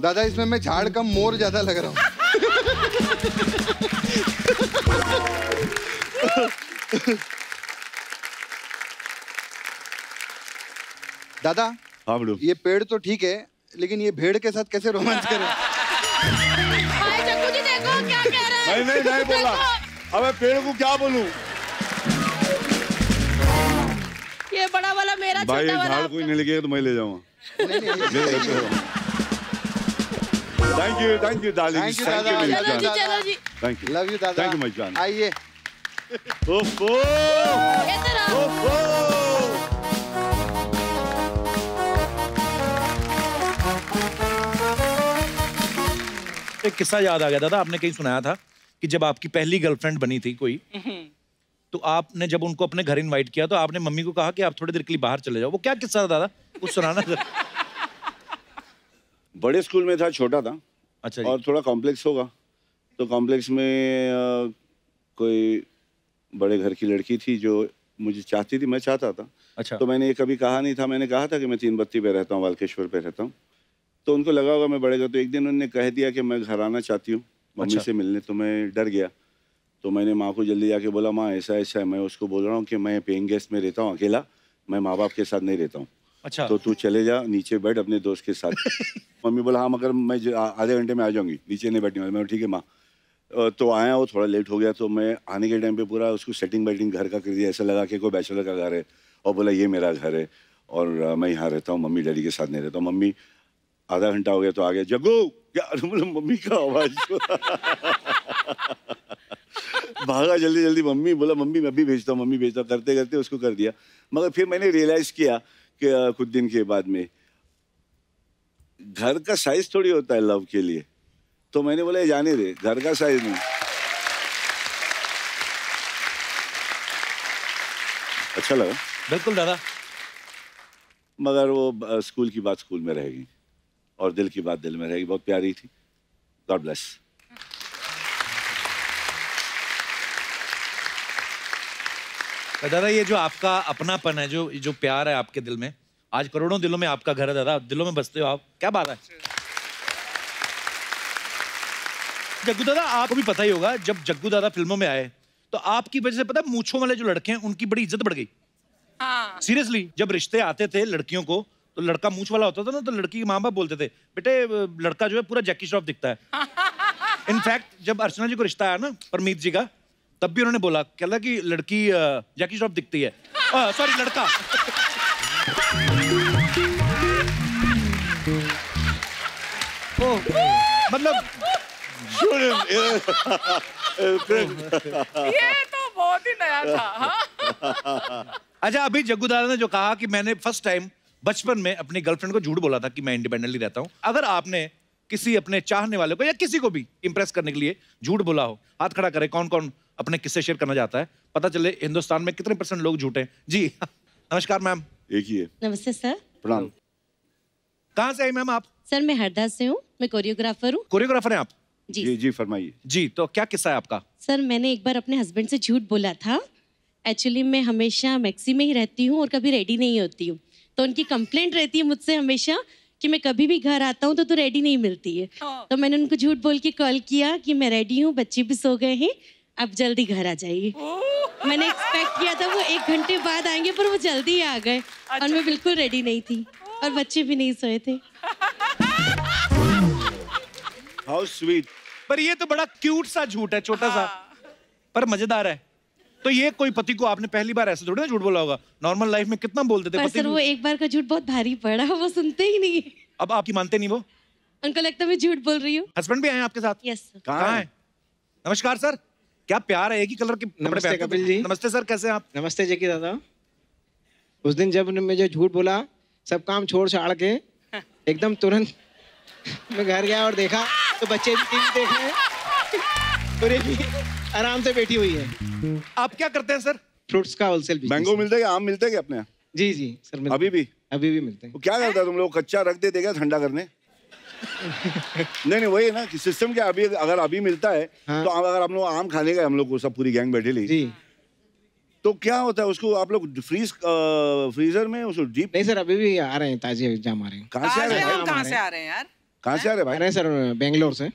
Speaker 5: दादा इसमें मैं झाड़ कम मोर ज़्यादा लग रहा हूँ। दादा
Speaker 3: हाँ बड़ू
Speaker 5: ये पेड़ तो ठीक है लेकिन ये भेड़ के साथ कैसे रोमांस करें?
Speaker 4: हाय जग्गू जी देखो क्या कह रहे हैं।
Speaker 3: नहीं नहीं नहीं बोला। अबे पेड़ को क्या बोलूँ?
Speaker 4: बड़ा वाला मेरा
Speaker 3: भाई
Speaker 4: वाला
Speaker 3: झाड़ कोई नहीं लेके तो मैं ले जाऊँगा thank you thank you darling thank you thank you
Speaker 5: love you दादा।
Speaker 3: Thank you, my John.
Speaker 5: आइए।
Speaker 3: ओफो। ओफो।
Speaker 1: एक किस्सा याद आ गया दादा। आपने कहीं सुनाया था कि जब आपकी पहली गर्लफ्रेंड बनी थी कोई तो आपने जब उनको अपने घर इनवाइट किया तो आपने मम्मी को कहा कि आप थोड़ी देर के लिए बाहर चले जाओ। वो क्या किस्सा था दादा? कुछ सुनाना।
Speaker 3: बड़े स्कूल में था छोटा था।
Speaker 1: अच्छा
Speaker 3: और थोड़ा कॉम्प्लेक्स होगा। तो कॉम्प्लेक्स में अ, कोई बड़े घर की लड़की थी जो मुझे चाहती थी मैं चाहता था।
Speaker 1: अच्छा।
Speaker 3: तो मैंने ये कभी कहा नहीं था। मैंने कहा था कि मैं तीन बत्ती पे रहता हूँ वालकेश्वर पे रहता हूँ। तो उनको लगा होगा मैं बड़े घर तो एक दिन उन्होंने कह दिया कि मैं घर आना चाहती हूँ। मम्मी
Speaker 1: अच्छा।
Speaker 3: से मिलने तो मैं डर गया। तो मैंने माँ को जल्दी जाके बोला माँ ऐसा ऐसा है। मैं उसको बोल रहा हूँ कि मैं पेइंग गेस्ट में रहता हूँ अकेला। मैं माँ बाप के साथ नहीं रहता हूँ।
Speaker 1: अच्छा।
Speaker 3: तो तू चले जा नीचे बैठ अपने दोस्त के साथ। मम्मी बोला हाँ मगर मैं आधे घंटे में आ जाऊँगी। नीचे नहीं बैठने वाली। मैं ठीक है माँ। तो आया वो थोड़ा लेट हो गया तो मैं आने के टाइम पे पूरा उसको सेटिंग बैटिंग घर का कर दिया ऐसा लगा कि कोई बैचलर का घर है। और बोला ये मेरा घर है। और मैं यहाँ रहता हूँ मम्मी डैडी के साथ नहीं रहता हूँ। मम्मी आधा घंटा हो गया तो आ गया जगो क्या? बोला मम्मी का आवाज़? भागा जल्दी जल्दी मम्मी बोला मम्मी मैं भी भेजता हूँ मम्मी भेजता हूँ। करते करते उसको कर दिया। मगर फिर मैंने रियलाइज़ किया कि कुछ दिन के बाद में घर का साइज़ थोड़ी होता है लव के लिए। तो मैंने बोला जाने दे घर का साइज़ नहीं। अच्छा लगा।
Speaker 1: बिल्कुल दादा।
Speaker 3: मगर वो स्कूल की बात स्कूल में रहेगी। और दिल की बात दिल में रहेगी। बहुत प्यारी थी। गॉड ब्लेस
Speaker 1: तो दादा ये जो आपका अपनापन है जो जो प्यार है आपके दिल में आज करोड़ों दिलों में आपका घर है दादा। दिलों में बसते हो आप। क्या बात है? जग्गू दादा आपको भी पता ही होगा जब जग्गू दादा फ़िल्मों में आए तो आपकी वजह से पता है मूछों वाले जो लड़के हैं उनकी बड़ी इज़्ज़त बढ़ गई।
Speaker 2: हाँ।
Speaker 1: सीरियसली जब रिश्ते आते थे लड़कियों को तो लड़का मूछ वाला होता था ना तो लड़की के माँ बाप बोलते थे बेटे लड़का जो है पूरा जैकी श्रॉफ दिखता है। इनफैक्ट जब अर्चना जी को रिश्ता आया ना परमीत जी का तब भी उन्होंने बोला कहला कि लड़की जैकी श्रॉफ दिखती है। सॉरी लड़का। ओ, मतलब
Speaker 2: ये तो बहुत ही नया था हाँ?
Speaker 1: अच्छा अभी जग्गू दादा ने जो कहा कि मैंने फ़र्स्ट टाइम बचपन में अपनी गर्लफ्रेंड को झूठ बोला था कि मैं इंडिपेंडेंटली रहता हूँ। अगर आपने किसी अपने चाहने वाले को या किसी को भी इंप्रेस करने के लिए झूठ बोला हो हाथ खड़ा करे कौन कौन अपने किस्से शेयर करना चाहता है। पता चले हिंदुस्तान में कितने परसेंट लोग झूठे जी नमस्कार मैम।
Speaker 3: एक ही है।
Speaker 6: नमस्ते सर।
Speaker 3: प्रणाम।
Speaker 1: कहाँ से आई मैम आप?
Speaker 6: सर मैं हरदा से हूँ। मैं कोरियोग्राफर हूँ।
Speaker 1: कोरियोग्राफर हैं आप?
Speaker 6: जी।
Speaker 3: जी जी फरमाइए।
Speaker 1: जी तो क्या किस्सा है आपका?
Speaker 6: सर मैंने एक बार अपने हस्बैंड से झूठ बोला था। एक्चुअली मैं हमेशा मैक्सी में ही रहती हूँ और कभी रेडी नहीं होती हूँ। तो उनकी कंप्लेंट रहती है मुझसे हमेशा कि मैं कभी भी घर आता हूँ तो तू रेडी नहीं मिलती है।
Speaker 2: हाँ।
Speaker 6: तो मैंने उनको झूठ बोल के कॉल किया कि मैं रेडी हूँ बच्चे भी सो गए हैं। अब जल्दी घर आ जाइए। मैंने एक्सपेक्ट किया था वो एक घंटे बाद आएँगे पर वो जल्दी आ गए। और मैं बिल्कुल रेडी नहीं थी और बच्चे भी नहीं सोए थे।
Speaker 3: हाउ स्वीट
Speaker 1: पर ये तो बड़ा क्यूट सा झूठ है छोटा सा। पर मज़ेदार है। तो ये कोई पति को आपने पहली बार ऐसे थोड़ी ना झूठ बोला होगा? नॉर्मल लाइफ में कितना बोलते थे
Speaker 6: पर
Speaker 1: पति
Speaker 6: सर वो एक बार का झूठ बहुत भारी पड़ा वो सुनते ही नहीं।
Speaker 1: अब आपकी मानते नहीं वो?
Speaker 6: उनको लगता है मैं झूठ बोल रही हूँ।
Speaker 1: हस्बैंड भी आए हैं आपके साथ?
Speaker 6: यस सर
Speaker 1: कहाँ है? नमस्कार सर क्या प्यार है? एक ही कलर के
Speaker 7: नमस्ते कपिल जी।
Speaker 1: नमस्ते सर कैसे आप?
Speaker 7: नमस्ते जकी दादा। उस दिन जब उन्होंने मुझे झूठ बोला सब काम छोड़ छाड़ के एकदम तुरंत मैं घर गया और देखा तो बच्चे भी टीवी देख रहे हैं और आराम से बैठी हुई है।
Speaker 1: आप क्या करते हैं सर?
Speaker 7: फ्रूट्स का होलसेल
Speaker 3: मैंगो मिलते है क्या? आम मिलता है क्या अपने
Speaker 7: जी जी सर मिलते
Speaker 3: अभी भी?
Speaker 7: अभी भी मिलते हैं।
Speaker 3: क्या करता है तुम लोग? कच्चा रख देते क्या ठंडा करने? नहीं नहीं वही है ना कि सिस्टम क्या अभी अगर अभी मिलता है
Speaker 7: हाँ।
Speaker 3: तो अगर हम लोग आम खाने का हम लोग को सब पूरी गैंग बैठे ली।
Speaker 7: जी।
Speaker 3: तो क्या होता है उसको आप लोग फ्रीज फ्रीजर में उसको डीप
Speaker 7: नहीं सर अभी भी आ रहे हैं ताजे जाम आ रहे हैं।
Speaker 3: कहाँ से आ रहे हैं?
Speaker 2: कहाँ से आ रहे हैं यार?
Speaker 3: कहाँ से आ रहे हैं
Speaker 7: सर बेंगलोर से।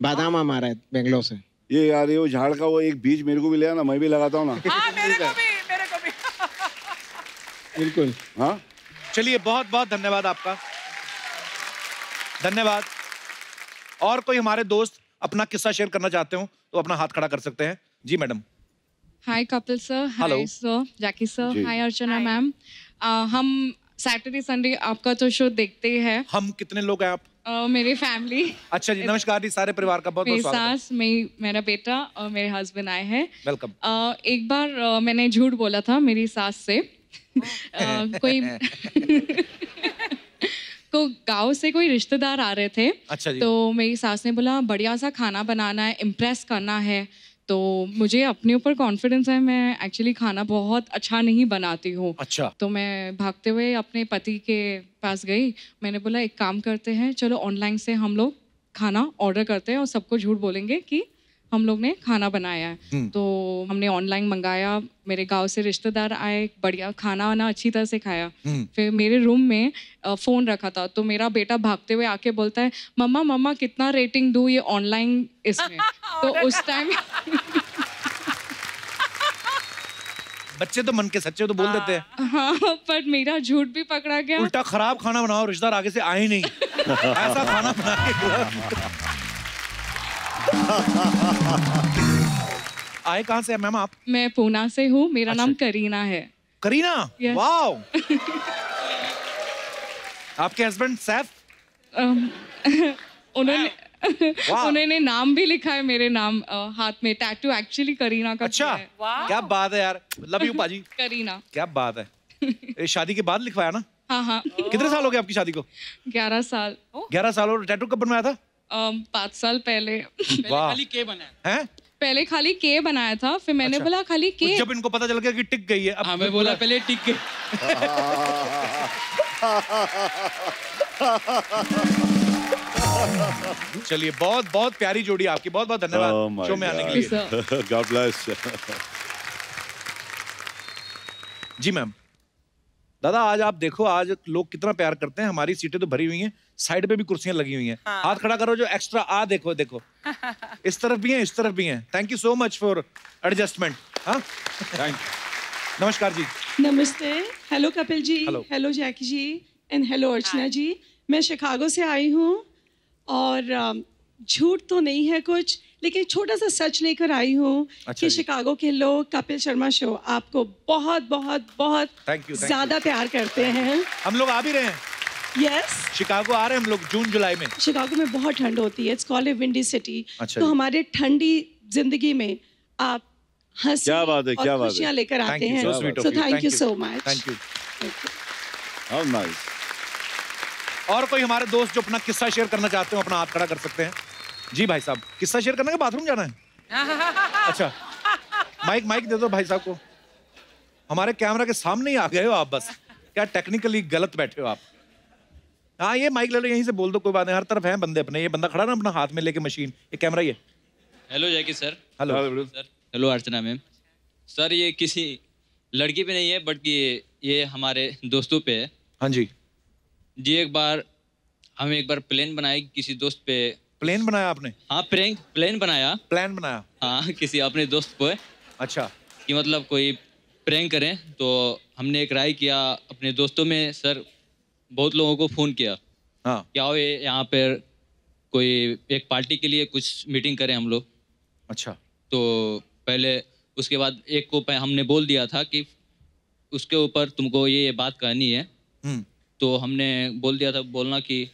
Speaker 7: बादाम आम आ रहा है बेंगलोर से।
Speaker 3: ये यार ये वो झाड़ का वो एक बीज मेरे को भी ले आना मैं भी लगाता हूँ ना।
Speaker 2: हाँ मेरे को भी मेरे को भी।
Speaker 7: बिल्कुल।
Speaker 3: हाँ?
Speaker 1: चलिए बहुत बहुत धन्यवाद आपका। धन्यवाद। और कोई हमारे दोस्त अपना किस्सा शेयर करना चाहते हो तो अपना हाथ खड़ा कर सकते हैं। जी madam.
Speaker 8: Hi Kapil sir. Hi sir Jackie sir hi Archana ma'am हम सैटरडे संडे आपका तो शो देखते ही।
Speaker 1: हम कितने लोग हैं आप?
Speaker 8: अ, मेरी फैमिली
Speaker 1: अच्छा जी नमस्कार जी सारे परिवार का बहुत
Speaker 8: मेरी
Speaker 1: बहुत स्वागत है।
Speaker 8: सास मेरी मेरा बेटा और मेरे हस्बैंड आए हैं।
Speaker 1: वेलकम
Speaker 8: अ, एक बार अ, मैंने झूठ बोला था मेरी सास से। अ, कोई को गाँव से कोई रिश्तेदार आ रहे थे
Speaker 1: अच्छा जी।
Speaker 8: तो मेरी सास ने बोला बढ़िया सा खाना बनाना है इम्प्रेस करना है। तो मुझे अपने ऊपर कॉन्फिडेंस है मैं एक्चुअली खाना बहुत अच्छा नहीं बनाती हूँ।
Speaker 1: अच्छा।
Speaker 8: तो मैं भागते हुए अपने पति के पास गई। मैंने बोला एक काम करते हैं चलो ऑनलाइन से हम लोग खाना ऑर्डर करते हैं और सबको झूठ बोलेंगे कि हम लोग ने खाना बनाया है। तो हमने ऑनलाइन मंगाया मेरे गाँव से रिश्तेदार आए बढ़िया खाना वाना अच्छी तरह से खाया। फिर मेरे रूम में फ़ोन रखा था तो मेरा बेटा भागते हुए आके बोलता है मम्मा मम्मा कितना रेटिंग दूँ ये ऑनलाइन इसमें? तो उस टाइम
Speaker 1: बच्चे तो मन के सच्चे तो बोल देते हैं।
Speaker 8: हाँ पर मेरा झूठ भी पकड़ा गया।
Speaker 1: उल्टा खराब खाना बनाओ रिश्तेदार आगे से आए नहीं। ऐसा खाना बना के। आए कहाँ से हैं मैम आप?
Speaker 8: मैं पूना से हूँ मेरा नाम करीना है।
Speaker 1: करीना?
Speaker 8: Yes.
Speaker 1: वाओ! आपके हस्बैंड सैफ?
Speaker 8: उन्होंने. उन्होंने नाम भी लिखा है मेरे नाम हाथ में टैटू एक्चुअली करीना का
Speaker 1: अच्छा।
Speaker 8: किया।
Speaker 1: क्या बात है यार। लव यू पाजी।
Speaker 8: करीना।
Speaker 1: क्या बात है। ये शादी के बाद लिखवाया ना?
Speaker 8: हाँ हाँ।
Speaker 1: कितने साल हो गए आपकी शादी को?
Speaker 8: ग्यारह साल।
Speaker 1: ग्यारह साल और टैटू कब बनवाया था?
Speaker 8: अम, पाँच साल पहले।
Speaker 1: वाह। हैं?
Speaker 8: पहले खाली के बनाया था फिर मैंने
Speaker 1: अच्छा।
Speaker 8: बोला खाली के।
Speaker 1: जब इनको पता चल गया कि टिक गई है अब
Speaker 9: हमें बोला पहले टिक के
Speaker 1: चलिए बहुत बहुत प्यारी जोड़ी आपकी। बहुत बहुत
Speaker 3: Oh
Speaker 1: धन्यवाद
Speaker 3: my
Speaker 1: शो में आने के लिए।
Speaker 3: God bless.
Speaker 1: जी मैम। दादा आज आप देखो आज लोग कितना प्यार करते हैं। हमारी सीटें तो भरी हुई हैं। साइड पे भी कुर्सियाँ लगी हुई हैं। हाँ। हाथ खड़ा करो जो एक्स्ट्रा आ देखो देखो। इस तरफ़ भी हैं इस तरफ़ भी हैं। Thank you so much for adjustment हाँ? नमस्कार जी।
Speaker 10: नमस्ते। Hello Kapil ji. Hello Jackie ji. And hello Archana ji. मैं शिकागो से आई हूँ और झूठ तो नहीं है कुछ लेकिन छोटा सा सच लेकर आई हूँ
Speaker 1: अच्छा
Speaker 10: कि शिकागो के लोग कपिल शर्मा शो आपको बहुत बहुत बहुत ज़्यादा प्यार करते हैं।
Speaker 1: हम लोग आ भी रहे हैं।
Speaker 10: यस
Speaker 1: शिकागो आ रहे हैं हम लोग जून जुलाई में।
Speaker 10: शिकागो में बहुत ठंड होती है। It's called a windy city
Speaker 1: अच्छा
Speaker 10: तो हमारे ठंडी ज़िंदगी में आप हँसी
Speaker 3: क्या बात है,
Speaker 10: और
Speaker 3: क्या बात है।
Speaker 10: लेकर आते हैं।
Speaker 1: So
Speaker 10: thank you so much
Speaker 1: thank you
Speaker 3: How nice.
Speaker 1: और कोई हमारे दोस्त जो अपना किस्सा शेयर करना चाहते हो अपना हाथ खड़ा कर सकते हैं? जी भाई साहब किस्सा शेयर करने का बाथरूम जाना है? अच्छा। माइक माइक दे दो भाई साहब को। हमारे कैमरा के सामने ही आ गए हो आप बस। क्या टेक्निकली गलत बैठे हो आप? हाँ ये माइक ले लो यहीं से बोल दो कोई बात नहीं हर तरफ़ है बंदे अपने ये बंदा खड़ा ना अपना हाथ में लेके मशीन ये कैमरा ये।
Speaker 9: Hello Jackie sir
Speaker 1: hello
Speaker 9: sir hello Archana ma'am sir ये किसी लड़की पे नहीं है बट ये ये हमारे दोस्तों पे है।
Speaker 1: हाँ जी।
Speaker 9: जी एक बार हम एक बार प्लान बनाए किसी दोस्त पे।
Speaker 1: प्लेन बनाया आपने?
Speaker 9: हाँ प्रैंक प्लान बनाया।
Speaker 1: प्लान बनाया?
Speaker 9: हाँ किसी अपने दोस्त पे
Speaker 1: अच्छा।
Speaker 9: कि मतलब कोई प्रैंक करें तो हमने एक राय किया अपने दोस्तों में सर बहुत लोगों को फ़ोन किया
Speaker 1: हाँ।
Speaker 9: क्या हो ये यहाँ पर कोई एक पार्टी के लिए कुछ मीटिंग करें हम लोग।
Speaker 1: अच्छा।
Speaker 9: तो पहले उसके बाद एक को हमने बोल दिया था कि उसके ऊपर तुमको ये ये बात कहनी है।
Speaker 1: हम्म।
Speaker 9: तो हमने बोल दिया था बोलना कि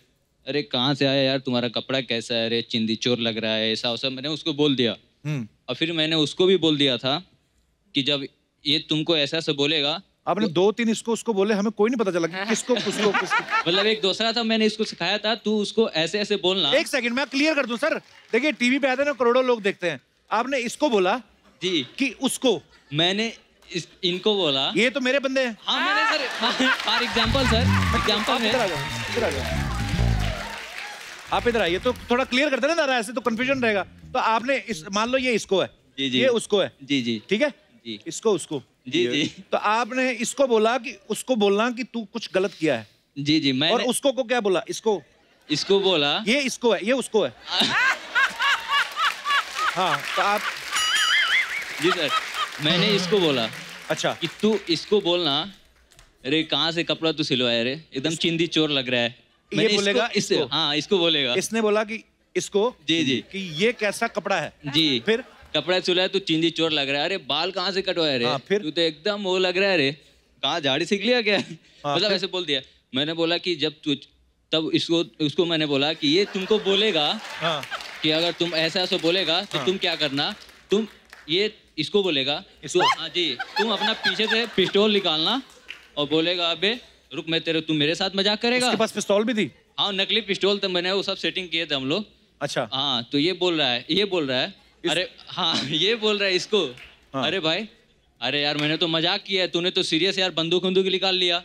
Speaker 9: अरे कहाँ से आया यार तुम्हारा कपड़ा कैसा है? अरे चिंदी चोर लग रहा है ऐसा वैसा। मैंने उसको बोल दिया।
Speaker 1: हम्म।
Speaker 9: और फिर मैंने उसको भी बोल दिया था कि जब ये तुमको ऐसा ऐसा बोलेगा
Speaker 1: आपने दो तीन इसको उसको बोले हमें कोई नहीं पता चला कि किसको किसको
Speaker 9: मतलब एक दूसरा था मैंने इसको सिखाया था तू उसको ऐसे ऐसे बोलना
Speaker 1: एक सेकंड मैं क्लियर कर दूँ सर देखिए टीवी पे आते हैं ना करोड़ों लोग देखते हैं। आपने इसको बोला
Speaker 9: जी।
Speaker 1: कि उसको।
Speaker 9: मैंने इस, इनको बोला।
Speaker 1: ये तो मेरे बंदे हैं।
Speaker 9: हाँ मैंने sir for example sir example
Speaker 1: आप इधर
Speaker 9: है।
Speaker 1: इधर आ जाओ। आप इधर आइए तो थोड़ा क्लियर करते ना दादा ऐसे तो कंफ्यूजन रहेगा। तो आपने इस मान लो ये इसको है।
Speaker 9: जी जी।
Speaker 1: ये उसको है।
Speaker 9: जी जी।
Speaker 1: ठीक है?
Speaker 9: जी।
Speaker 1: इसको उसको।
Speaker 9: जी जी।
Speaker 1: तो आपने इसको बोला कि उसको बोलना कि तू कुछ गलत किया है।
Speaker 9: जी जी
Speaker 1: मैं
Speaker 9: और
Speaker 1: उसको को क्या बोला? इसको।
Speaker 9: इसको बोला।
Speaker 1: ये इसको है ये उसको है। हाँ तो आप
Speaker 9: जी सर मैंने इसको बोला
Speaker 1: अच्छा।
Speaker 9: कि तू इसको बोलना अरे कहाँ से कपड़ा तू सिलवाया रे? एकदम चिंदी चोर लग रहा है।
Speaker 1: ये
Speaker 9: इसको-
Speaker 1: बोलेगा
Speaker 9: इससे
Speaker 1: इसको?
Speaker 9: हाँ इसको बोलेगा।
Speaker 1: इसने बोला कि इसको
Speaker 9: जी जी।
Speaker 1: कि ये कैसा कपड़ा है?
Speaker 9: जी।
Speaker 1: फिर
Speaker 9: कपड़ा सिलवाया तू चिंदी चोर लग रहा है। अरे बाल कहाँ से कटवाया रे?
Speaker 1: हाँ, फिर?
Speaker 9: तू तो एकदम वो लग रहा है रे। कहाँ झाड़ी सीख लिया क्या?
Speaker 1: हाँ,
Speaker 9: मतलब ऐसे बोल दिया। मैंने बोला कि जब तू तब इसको उसको मैंने बोला कि ये तुमको बोलेगा
Speaker 1: हाँ।
Speaker 9: कि अगर तुम ऐसा ऐसा बोलेगा तो
Speaker 1: हाँ।
Speaker 9: तुम क्या करना? तुम ये इसको बोलेगा।
Speaker 1: इसको?
Speaker 9: हाँ जी तुम अपना पीछे से पिस्टल निकालना और बोलेगा अबे रुक मैं तेरे तुम मेरे साथ मज़ाक करेगा?
Speaker 1: उसके पास पिस्तौल भी थी?
Speaker 9: हाँ नकली पिस्टल तो मैंने वो सब सेटिंग किए थे हम लोग।
Speaker 1: अच्छा।
Speaker 9: हाँ तो ये बोल रहा है ये बोल रहा है
Speaker 1: इस-
Speaker 9: अरे हाँ ये बोल रहा है इसको।
Speaker 1: हाँ।
Speaker 9: अरे भाई अरे यार मैंने तो मज़ाक किया है तूने तो सीरियस यार बंदूक बंदूक निकाल लिया।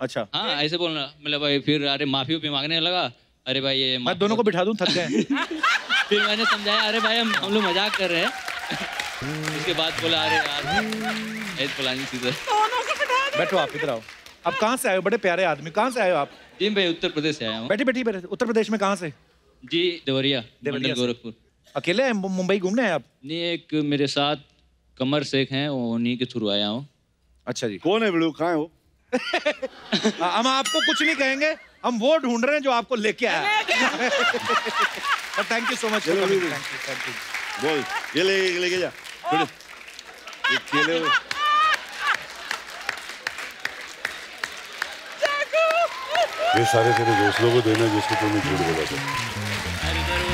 Speaker 1: अच्छा।
Speaker 9: हाँ ऐसे बोलना मतलब भाई फिर अरे माफ़ी भी मांगने लगा। अरे भाई ये
Speaker 1: मैं दोनों को बिठा दूँ थक गए।
Speaker 9: फिर मैंने समझाया अरे भाई हम हम लोग मज़ाक कर रहे हैं। उसके बाद बोला अरे यार ऐसे फलानी चीज़ें
Speaker 1: बैठो आप इधर आओ। आप कहाँ से आए हो बड़े प्यारे आदमी? कहाँ से आए हो आप?
Speaker 9: जी भाई उत्तर प्रदेश से आया हूँ।
Speaker 1: बैठी बैठी बैठी उत्तर प्रदेश में कहाँ से?
Speaker 9: जी देवरिया
Speaker 1: देवरिया
Speaker 9: गोरखपुर।
Speaker 1: अकेले हैं मुंबई घूमने आए आप?
Speaker 9: नहीं एक मेरे साथ कमर शेख हैं वो उन्हीं के थ्रू आया हूँ।
Speaker 1: अच्छा जी।
Speaker 3: कौन है बिल्लू कहाँ है वो?
Speaker 1: हाँ, हम आपको कुछ नहीं कहेंगे हम वो ढूंढ रहे हैं जो आपको लेके आया। Thank you so much thank you
Speaker 3: बोल ये ले ये लेके जा। ये
Speaker 5: सारे तेरे दोस्तों को देना जिसको तूने झूठ बोला था।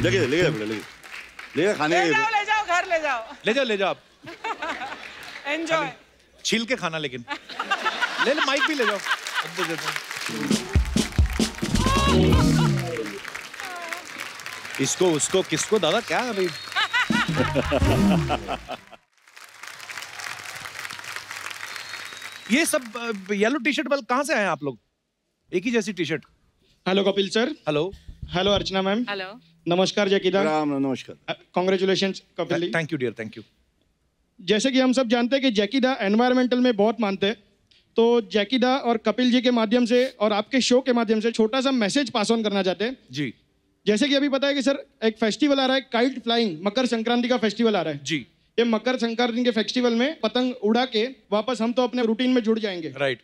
Speaker 3: लेके लेके लेके ले खाने
Speaker 2: ले जाओ ले जाओ घर ले जाओ।
Speaker 1: ले जाओ ले जाओ आप।
Speaker 2: एंजॉय
Speaker 1: छील के खाना लेकिन। ले ले माइक भी ले जाओ। अब दे देते इसको उसको किसको दादा क्या अभी ये सब येलो टी शर्ट वाले कहाँ से आए हैं आप लोग? एक ही जैसी T shirt
Speaker 7: hello Kapil sir.
Speaker 1: Hello
Speaker 7: hello Archana ma'am
Speaker 2: hello
Speaker 7: नमस्कार जयकिदा
Speaker 3: राम नमस्कार.
Speaker 7: Congratulation Kapil
Speaker 1: thank you dear thank you
Speaker 7: जैसे कि हम सब जानते हैं कि जैकीदा एनवायरमेंटल में बहुत मानते हैं तो जैकीदा और कपिल जी के माध्यम से और आपके शो के माध्यम से छोटा सा मैसेज पास ऑन करना चाहते हैं।
Speaker 1: जी।
Speaker 7: जैसे कि अभी पता है कि सर एक फेस्टिवल आ रहा है काइट फ्लाइंग मकर संक्रांति का फेस्टिवल आ रहा है।
Speaker 1: जी।
Speaker 7: ये मकर संक्रांति के फेस्टिवल में पतंग उड़ा के वापस हम तो अपने रूटीन में जुड़ जाएँगे।
Speaker 1: राइट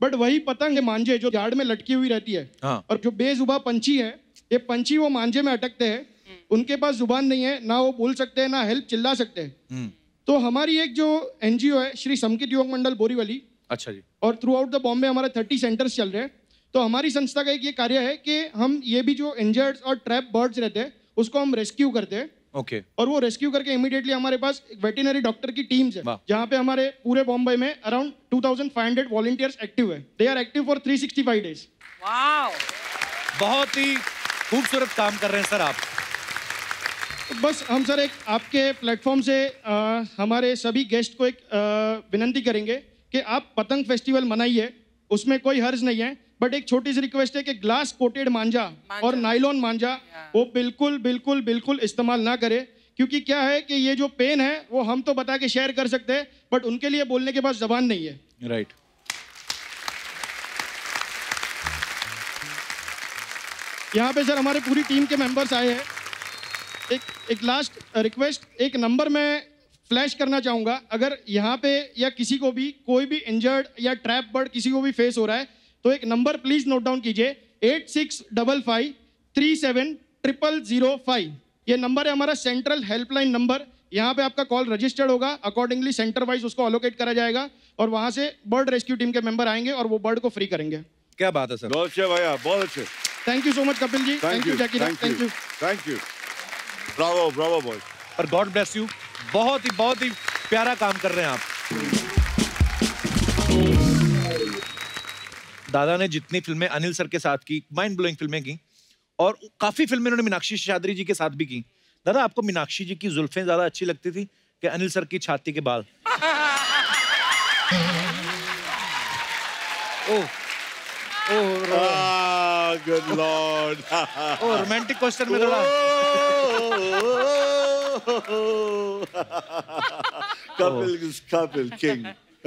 Speaker 7: बट वही पतंग मांझे जो झाड़ में लटकी हुई रहती है
Speaker 1: हाँ।
Speaker 7: और जो बेजुबा पंछी है ये पंछी वो मांझे में अटकते हैं उनके पास ज़ुबान नहीं है ना वो बोल सकते हैं ना हेल्प चिल्ला सकते हैं।
Speaker 1: हम्म।
Speaker 7: तो हमारी एक जो एनजीओ है श्री समकित युवक मंडल बोरीवली
Speaker 1: अच्छा जी।
Speaker 7: और थ्रू आउट द बॉम्बे हमारे थर्टी सेंटर्स चल रहे हैं तो हमारी संस्था का एक ये कार्य है कि हम ये भी जो इंजर्ड और ट्रैप बर्ड्स रहते हैं उसको हम रेस्क्यू करते हैं।
Speaker 1: ओके
Speaker 7: और वो रेस्क्यू करके इमीडिएटली हमारे पास वेटिनरी डॉक्टर की टीम्स है। जहाँ पे हमारे पूरे बॉम्बे में अराउंड 2500 वॉलंटियर्स एक्टिव है। They are active for 365 days
Speaker 2: wow
Speaker 1: बहुत ही खूबसूरत काम कर रहे हैं सर आप।
Speaker 7: बस हम सर एक आपके प्लेटफॉर्म से अ, हमारे सभी गेस्ट को एक विनंती करेंगे कि आप पतंग फेस्टिवल मनाइए उसमें कोई हर्ज नहीं है बट एक छोटी सी रिक्वेस्ट है कि ग्लास कोटेड मांझा और नाइलॉन मांझा वो बिल्कुल बिल्कुल बिल्कुल इस्तेमाल ना करें क्योंकि क्या है कि ये जो पेन है वो हम तो बता के शेयर कर सकते हैं बट उनके लिए बोलने के पास जबान नहीं है।
Speaker 1: राइट
Speaker 7: यहाँ पे सर हमारे पूरी टीम के मेंबर्स आए हैं। एक एक लास्ट रिक्वेस्ट एक नंबर मैं फ्लैश करना चाहूँगा। अगर यहाँ पे या किसी को भी कोई भी इंजर्ड या ट्रैप बर्ड किसी को भी फेस हो रहा है तो एक नंबर प्लीज़ नोट डाउन कीजिए। Eight six double five three seven triple zero five ये नंबर है हमारा सेंट्रल हेल्पलाइन नंबर यहाँ पे आपका कॉल रजिस्टर्ड होगा। अकॉर्डिंगली सेंटर वाइज उसको अलोकेट करा जाएगा और वहाँ से बर्ड रेस्क्यू टीम के मेंबर आएँगे और वो बर्ड को फ्री करेंगे।
Speaker 1: क्या बात है सर
Speaker 3: बहुत अच्छे भैया बहुत अच्छे।
Speaker 7: Thank you so much Kapil ji
Speaker 3: thank you
Speaker 7: Jackie
Speaker 3: thank you thank you bravo bravo boy
Speaker 1: और गॉड ब्लेस यू बहुत ही बहुत ही प्यारा काम कर रहे हैं आप. दादा ने जितनी फ़िल्में अनिल सर के साथ की माइंड ब्लोइंग फ़िल्में की और काफ़ी फ़िल्में उन्होंने मीनाक्षी शादरी जी के साथ भी की. दादा आपको मीनाक्षी जी की जुल्फें ज़्यादा अच्छी लगती थी कि अनिल सर की छाती के बाल? ओह ओह रो-
Speaker 3: good Lord
Speaker 1: oh romantic question में थोड़ा।
Speaker 3: कपिल कपिल किंग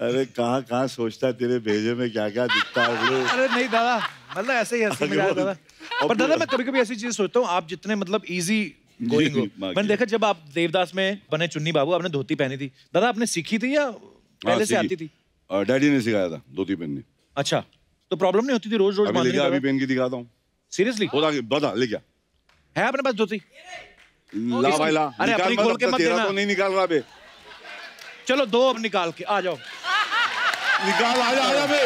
Speaker 3: अरे कहाँ कहाँ सोचता है तेरे भेजे में क्या क्या दिखता है
Speaker 1: अरे नहीं दादा मतलब ऐसे ही हँसी मज़ाक दादा। पर दादा मैं कभी कभी ऐसी चीज़ सोचता हूँ आप जितने मतलब इजी गोइंग हो। मैंने देखा जब आप देवदास में बने चुन्नी बाबू आपने धोती पहनी थी। दादा आपने सीखी थी या पहले से
Speaker 3: हाँ,
Speaker 1: आती थी?
Speaker 3: डैडी ने सिखाया था धोती पहननी।
Speaker 1: अच्छा। तो प्रॉब्लम नहीं होती थी रोज रोज
Speaker 3: अभी अभी
Speaker 1: की
Speaker 3: पहन के दिखाता हूँ।
Speaker 1: सीरियसली
Speaker 3: बता बता ले क्या
Speaker 1: है अपने पास धोती
Speaker 3: ला भाई ला।
Speaker 1: अरे अपनी खोल के मत देना।
Speaker 3: तो नहीं निकाल रहा बे।
Speaker 1: चलो दो अब निकाल के आ जाओ।
Speaker 3: निकाल आ जा आ जा बे।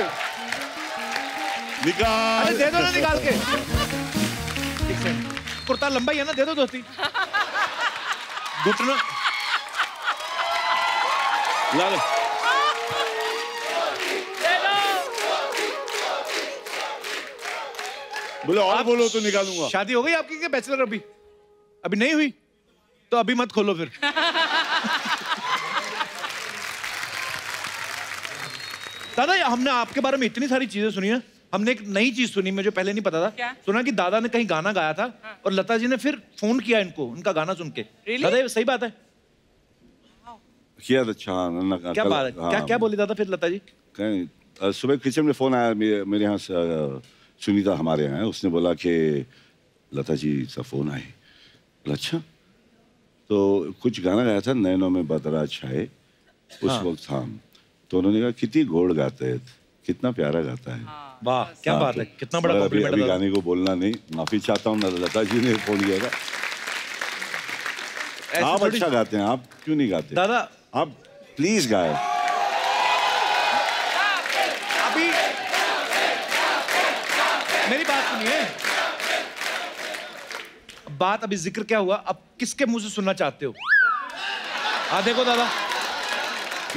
Speaker 3: निकाल।
Speaker 1: अरे दे दो ना निकाल के। कुर्ता लंबा ही है ना दे दो धोती घुटना।
Speaker 3: ला ला बोले और बोलो तो निकालूँगा।
Speaker 1: शादी हो गई आपकी क्या बैचलर अभी? अभी नहीं हुई? तो अभी मत खोलो फिर। दादा हमने आपके बारे में इतनी सारी चीज़ें सुनी है। हमने एक नई चीज़ सुनी मुझे पहले नहीं पता था।
Speaker 2: क्या?
Speaker 1: सुना कि दादा ने कहीं गाना गाया था हाँ। और लता जी ने फिर फ़ोन किया इनको उनका गाना सुन के।
Speaker 2: Really?
Speaker 1: दादा सही बात है?
Speaker 3: किया था अच्छा
Speaker 1: क्या
Speaker 3: कल-
Speaker 1: बात है?
Speaker 3: हाँ,
Speaker 1: क्या क्या बोली दादा फिर लता जी?
Speaker 3: कहीं सुबह किचन में फ़ोन आया मेरे यहाँ से सुनीता हमारे यहाँ है। उसने बोला कि लता जी का फ़ोन आए। बोला, अच्छा। तो कुछ गाना गाया था नैनों में बदरा छाए। उस
Speaker 1: हाँ।
Speaker 3: वक्त हाँ। तो उन्होंने कहा कितनी गोड़ गाते हैं कितना प्यारा गाता है।
Speaker 1: वाह क्या
Speaker 3: हाँ,
Speaker 1: बात
Speaker 3: तो-
Speaker 1: है। कितना बड़ा
Speaker 3: अभी अभी गाने को बोलना नहीं माफ़ी चाहता हूँ लता जी ने फ़ोन किया था। आप अच्छा गाते हैं आप क्यों नहीं गाते?
Speaker 1: दादा
Speaker 3: आप प्लीज़ गाए।
Speaker 1: बात अभी ज़िक्र क्या हुआ? अब किसके मुँह से सुनना चाहते हो? हाँ देखो दादा।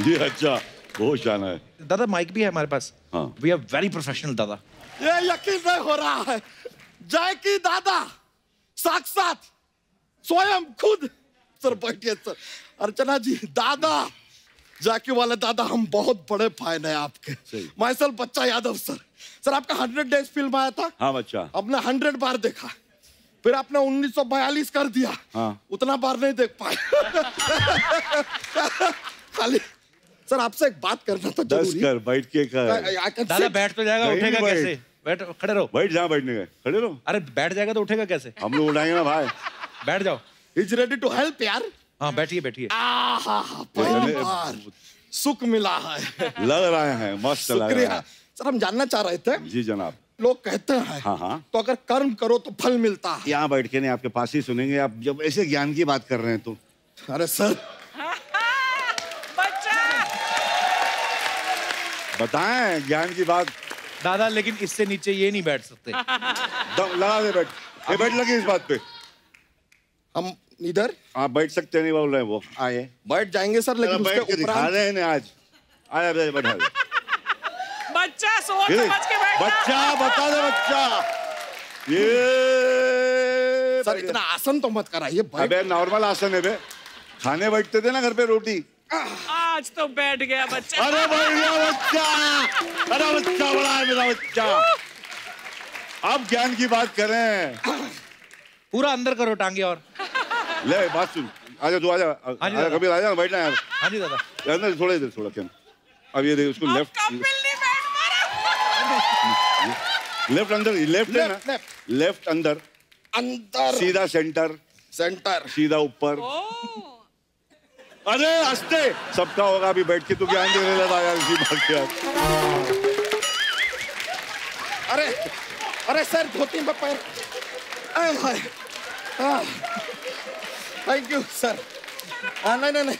Speaker 3: ये अच्छा बहुत शाना है।
Speaker 1: दादा माइक भी है हमारे पास।
Speaker 3: हाँ।
Speaker 1: वी आर वेरी प्रोफेशनल दादा।
Speaker 11: ये यकीन नहीं हो रहा है। जय की दादा साक्षात स्वयं खुद सर बैठिए सर। अर्चना जी दादा जाकी वाले दादा हम बहुत बड़े फ़ैन है आपके।
Speaker 3: सही।
Speaker 11: मैं सर बच्चा यादव सर। सर आपका हंड्रेड डेज़ फ़िल्म आया था?
Speaker 3: हाँ बच्चा।
Speaker 11: आपने हंड्रेड बार देखा। फिर आपने 1942 कर दिया।
Speaker 3: हाँ।
Speaker 11: उतना बार नहीं देख पाए। खाली सर आपसे एक बात करना था
Speaker 3: दस
Speaker 11: ज़रूरी
Speaker 3: कर बैठ के कर।
Speaker 1: दादा बैठ तो जाएगा उठेगा कैसे? बैठ खड़े रहो।
Speaker 3: बैठ जहाँ बैठने गए। खड़े रहो।
Speaker 1: अरे बैठ जाएगा तो उठेगा कैसे?
Speaker 3: हम लोग उठाएँगे ना भाई।
Speaker 1: बैठ जाओ।
Speaker 11: इज़ रेडी टू हेल्प यार।
Speaker 1: हाँ बैठिए बैठिए।
Speaker 11: सुख मिला है।
Speaker 3: लग रहे हैं मस्त लग रहे
Speaker 11: शुक्रिया।
Speaker 3: हैं
Speaker 11: सर हम जानना चाह रहे थे।
Speaker 3: जी जनाब।
Speaker 11: लोग कहते हैं
Speaker 3: हाँ हाँ।
Speaker 11: तो अगर कर्म करो तो फल मिलता है।
Speaker 3: यहाँ बैठ के नहीं आपके पास ही सुनेंगे आप जब ऐसे ज्ञान की बात कर रहे हैं तो।
Speaker 11: अरे सर।
Speaker 2: बच्चा।
Speaker 3: बताएँ ज्ञान की बात।
Speaker 1: दादा लेकिन इससे नीचे ये नहीं बैठ सकते।
Speaker 3: लगा दे बैठ। ये बैठ लगे इस बात पे।
Speaker 11: हम इधर?
Speaker 3: आप बैठ सकते नहीं बोल रहे वो। आए
Speaker 11: बैठ जाएँगे सर लेकिन
Speaker 3: बैठ
Speaker 11: उसके
Speaker 3: के दिखा रहे हैं आज। आया बैठा।
Speaker 2: बच्चा सोच समझ के बैठना।
Speaker 3: बच्चा बता दे बच्चा। ये
Speaker 11: सर इतना आसन तो मत कराइए बैठ
Speaker 3: अबे नॉर्मल आसन है बे। खाने बैठते थे ना घर पे रोटी।
Speaker 2: आज तो बैठ गया बच्चा।
Speaker 3: अरे भैया बच्चा। अरे बच्चा बड़ा है मेरा बच्चा। अब ज्ञान की बात करें।
Speaker 1: पूरा अंदर करो टांगे और।
Speaker 3: ले बात सुन। आजा तू आजा।
Speaker 1: हाँ
Speaker 3: आजा। कबीर आजा बैठना यार
Speaker 1: हाँ जी दादा।
Speaker 3: अंदर थोड़ा इधर थोड़ा क्या अब ये देख उसको लेफ़्ट
Speaker 2: कपिल नहीं बैठ पा रहा
Speaker 3: लेफ़्ट अंदर लेफ़्ट है ना?
Speaker 11: लेफ़्ट
Speaker 3: अंदर
Speaker 11: अंदर
Speaker 3: सीधा सेंटर
Speaker 11: सेंटर
Speaker 3: सीधा ऊपर. अरे हँसते। सबका होगा अभी बैठ के तू ज्ञान देने लगा यार इसी बात के यार
Speaker 11: अरे अरे सर धोती में पैर। थैंक यू सर नहीं नहीं नहीं।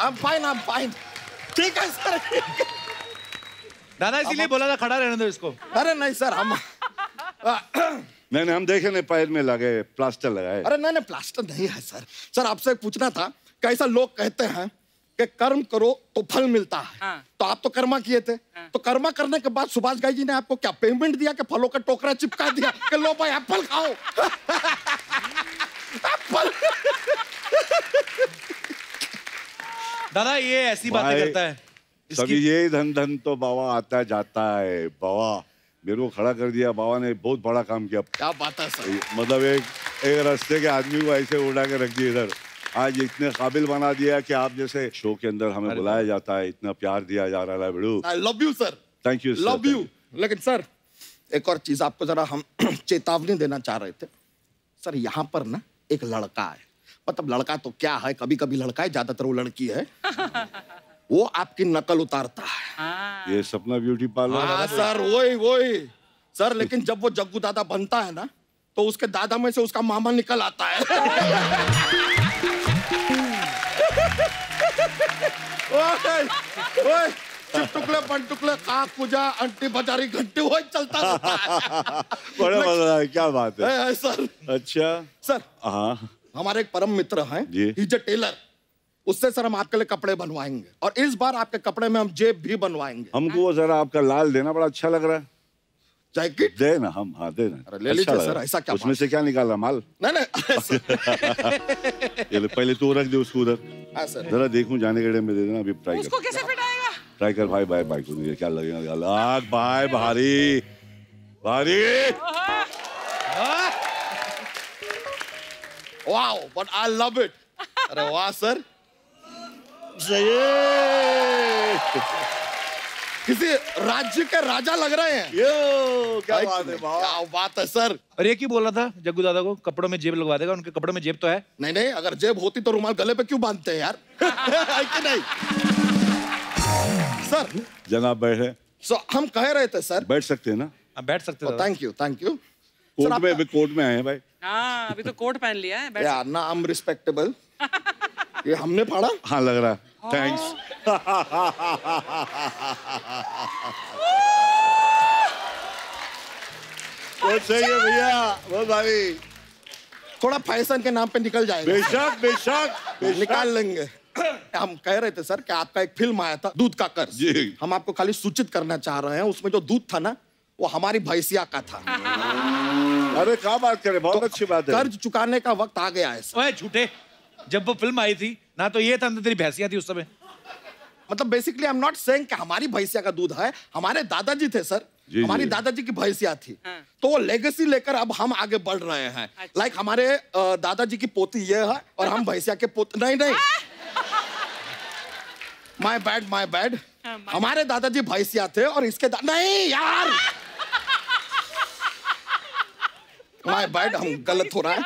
Speaker 11: I am fine I am fine ठीक है। सर
Speaker 1: दादा इसीलिए बोला था खड़ा रहने दो इसको।
Speaker 11: अरे नहीं सर हम
Speaker 3: नहीं नहीं हम देखे नहीं पैर में लगे प्लास्टर लगाए।
Speaker 11: अरे नहीं नहीं प्लास्टर नहीं है सर। सर आपसे पूछना था कैसा लोग कहते हैं कि कर्म करो तो फल मिलता है।
Speaker 2: हाँ।
Speaker 11: तो आप तो कर्मा किए थे। तो कर्मा करने के बाद सुभाष गाई जी ने आपको क्या पेमेंट दिया कि फलों का टोकरा चिपका दिया कि लो भाई एप्पल खाओ? एप्पल
Speaker 1: दादा ये ऐसी बातें करता है।
Speaker 3: सभी ये धन धन तो बाबा आता जाता है। बाबा मेरे को खड़ा कर दिया। बाबा ने बहुत बड़ा काम किया।
Speaker 11: क्या बात है सर?
Speaker 3: मतलब एक एक रास्ते के आदमी को ऐसे उड़ा के रख दिया इधर। आज इतने काबिल बना दिया कि आप जैसे शो के अंदर हमें बुलाया जाता है। इतना प्यार दिया जा रहा है बिड़ू।
Speaker 11: I love you sir
Speaker 3: thank you
Speaker 11: love you लेकिन सर एक और चीज़ आपको जरा हम चेतावनी देना चाह रहे थे। सर यहाँ पर ना एक लड़का है। मतलब लड़का तो क्या है? कभी कभी लड़का है ज़्यादातर वो लड़की है। वो आपकी नकल उतारता है।
Speaker 3: ये सपना ब्यूटी पार्लर
Speaker 11: हाँ सर वही वही। सर लेकिन जब वो जग्गू दादा बनता है ना तो उसके दादा में से उसका मामा निकल आता है। ओए, ओए, चिपटुकले पंटुकले काक पूजा अंटी बजारी घंटी वही चलता रहता है।
Speaker 3: बड़ा मज़ा है क्या बात है।
Speaker 11: है, है, सर।
Speaker 3: अच्छा।
Speaker 11: सर
Speaker 3: हाँ।
Speaker 11: हमारे एक परम मित्र हैं
Speaker 3: जी।
Speaker 11: ही टेलर उससे सर हम आपके लिए कपड़े बनवाएँगे। और इस बार आपके कपड़े में हम जेब भी बनवाएँगे।
Speaker 3: हमको वो जरा आपका लाल देना बड़ा अच्छा लग रहा है।
Speaker 11: जैकेट?
Speaker 3: दे ना हम हाँ दे ना
Speaker 11: अरे ले लीजिए
Speaker 3: लग
Speaker 11: सर, ऐसा क्या
Speaker 3: उसमें से क्या निकाला माल?
Speaker 11: नहीं नहीं।
Speaker 3: पहले तू रख दे उसको उधर।
Speaker 11: हाँ
Speaker 3: जरा देखूँ जाने के टाइम में दे देना अभी ट्राई
Speaker 2: उसको
Speaker 3: कर।
Speaker 2: कैसे फिटाएगा?
Speaker 3: ट्राई कर भाई भाई भाई को क्या लगेगा भाई भारी। भारी।
Speaker 11: Wow but I love it अरे वाह सर। किसी राज्य के राजा लग रहे हैं।
Speaker 3: यो क्या बात है
Speaker 11: क्या बात है सर।
Speaker 1: और ये क्यों बोल रहा था? जग्गू दादा को कपड़ों में जेब लगवा देगा उनके कपड़ों में जेब तो है।
Speaker 11: नहीं नहीं अगर जेब होती तो रुमाल गले पे क्यों बांधते हैं यार? कि नहीं? सर।
Speaker 3: जनाब बैठे
Speaker 11: सो हम कह रहे थे सर।
Speaker 3: बैठ सकते हैं ना?
Speaker 1: आप बैठ सकते हो
Speaker 11: thank you thank you
Speaker 3: court में अभी कोर्ट में आए हैं भाई।
Speaker 2: हाँ अभी तो कोर्ट पहन लिया है बैठ
Speaker 11: या ना आई एम रिस्पेक्टेबल ये हमने पढ़ा
Speaker 3: हाँ लग रहा है थैंक्स बहुत सही है भैया बहुत भारी
Speaker 11: थोड़ा फ़ैशन के नाम पे निकल जाएगा।
Speaker 3: बेशक बेशक बेशक।
Speaker 11: निकाल लेंगे। हम कह रहे थे सर कि आपका एक फ़िल्म आया था दूध का कर्ज? हम आपको खाली सूचित करना चाह रहे हैं उसमें जो दूध था ना वो हमारी भैंसिया का था।
Speaker 3: अरे क्या बात करे बहुत अच्छी बात है।
Speaker 11: कर्ज चुकाने का वक्त आ गया है
Speaker 1: झूठे। जब वो फ़िल्म आई थी ना तो ये था ना तेरी भैंसिया थी उस समय।
Speaker 11: मतलब basically I am not saying कि हमारी भैंसिया का दूध है हमारे दादाजी थे सर
Speaker 3: जी,
Speaker 11: हमारी
Speaker 3: जी।
Speaker 11: दादाजी की भैंसिया थी। हाँ। तो वो लेगेसी लेकर अब हम आगे बढ़ रहे हैं। लाइक हमारे दादाजी की पोती ये है और हम भैंसिया के पोत नहीं नहीं। माय बैड माय बैड हमारे दादाजी भैंसिया थे और इसके दा... नहीं यार! माय बैड हम गलत हो रहा है।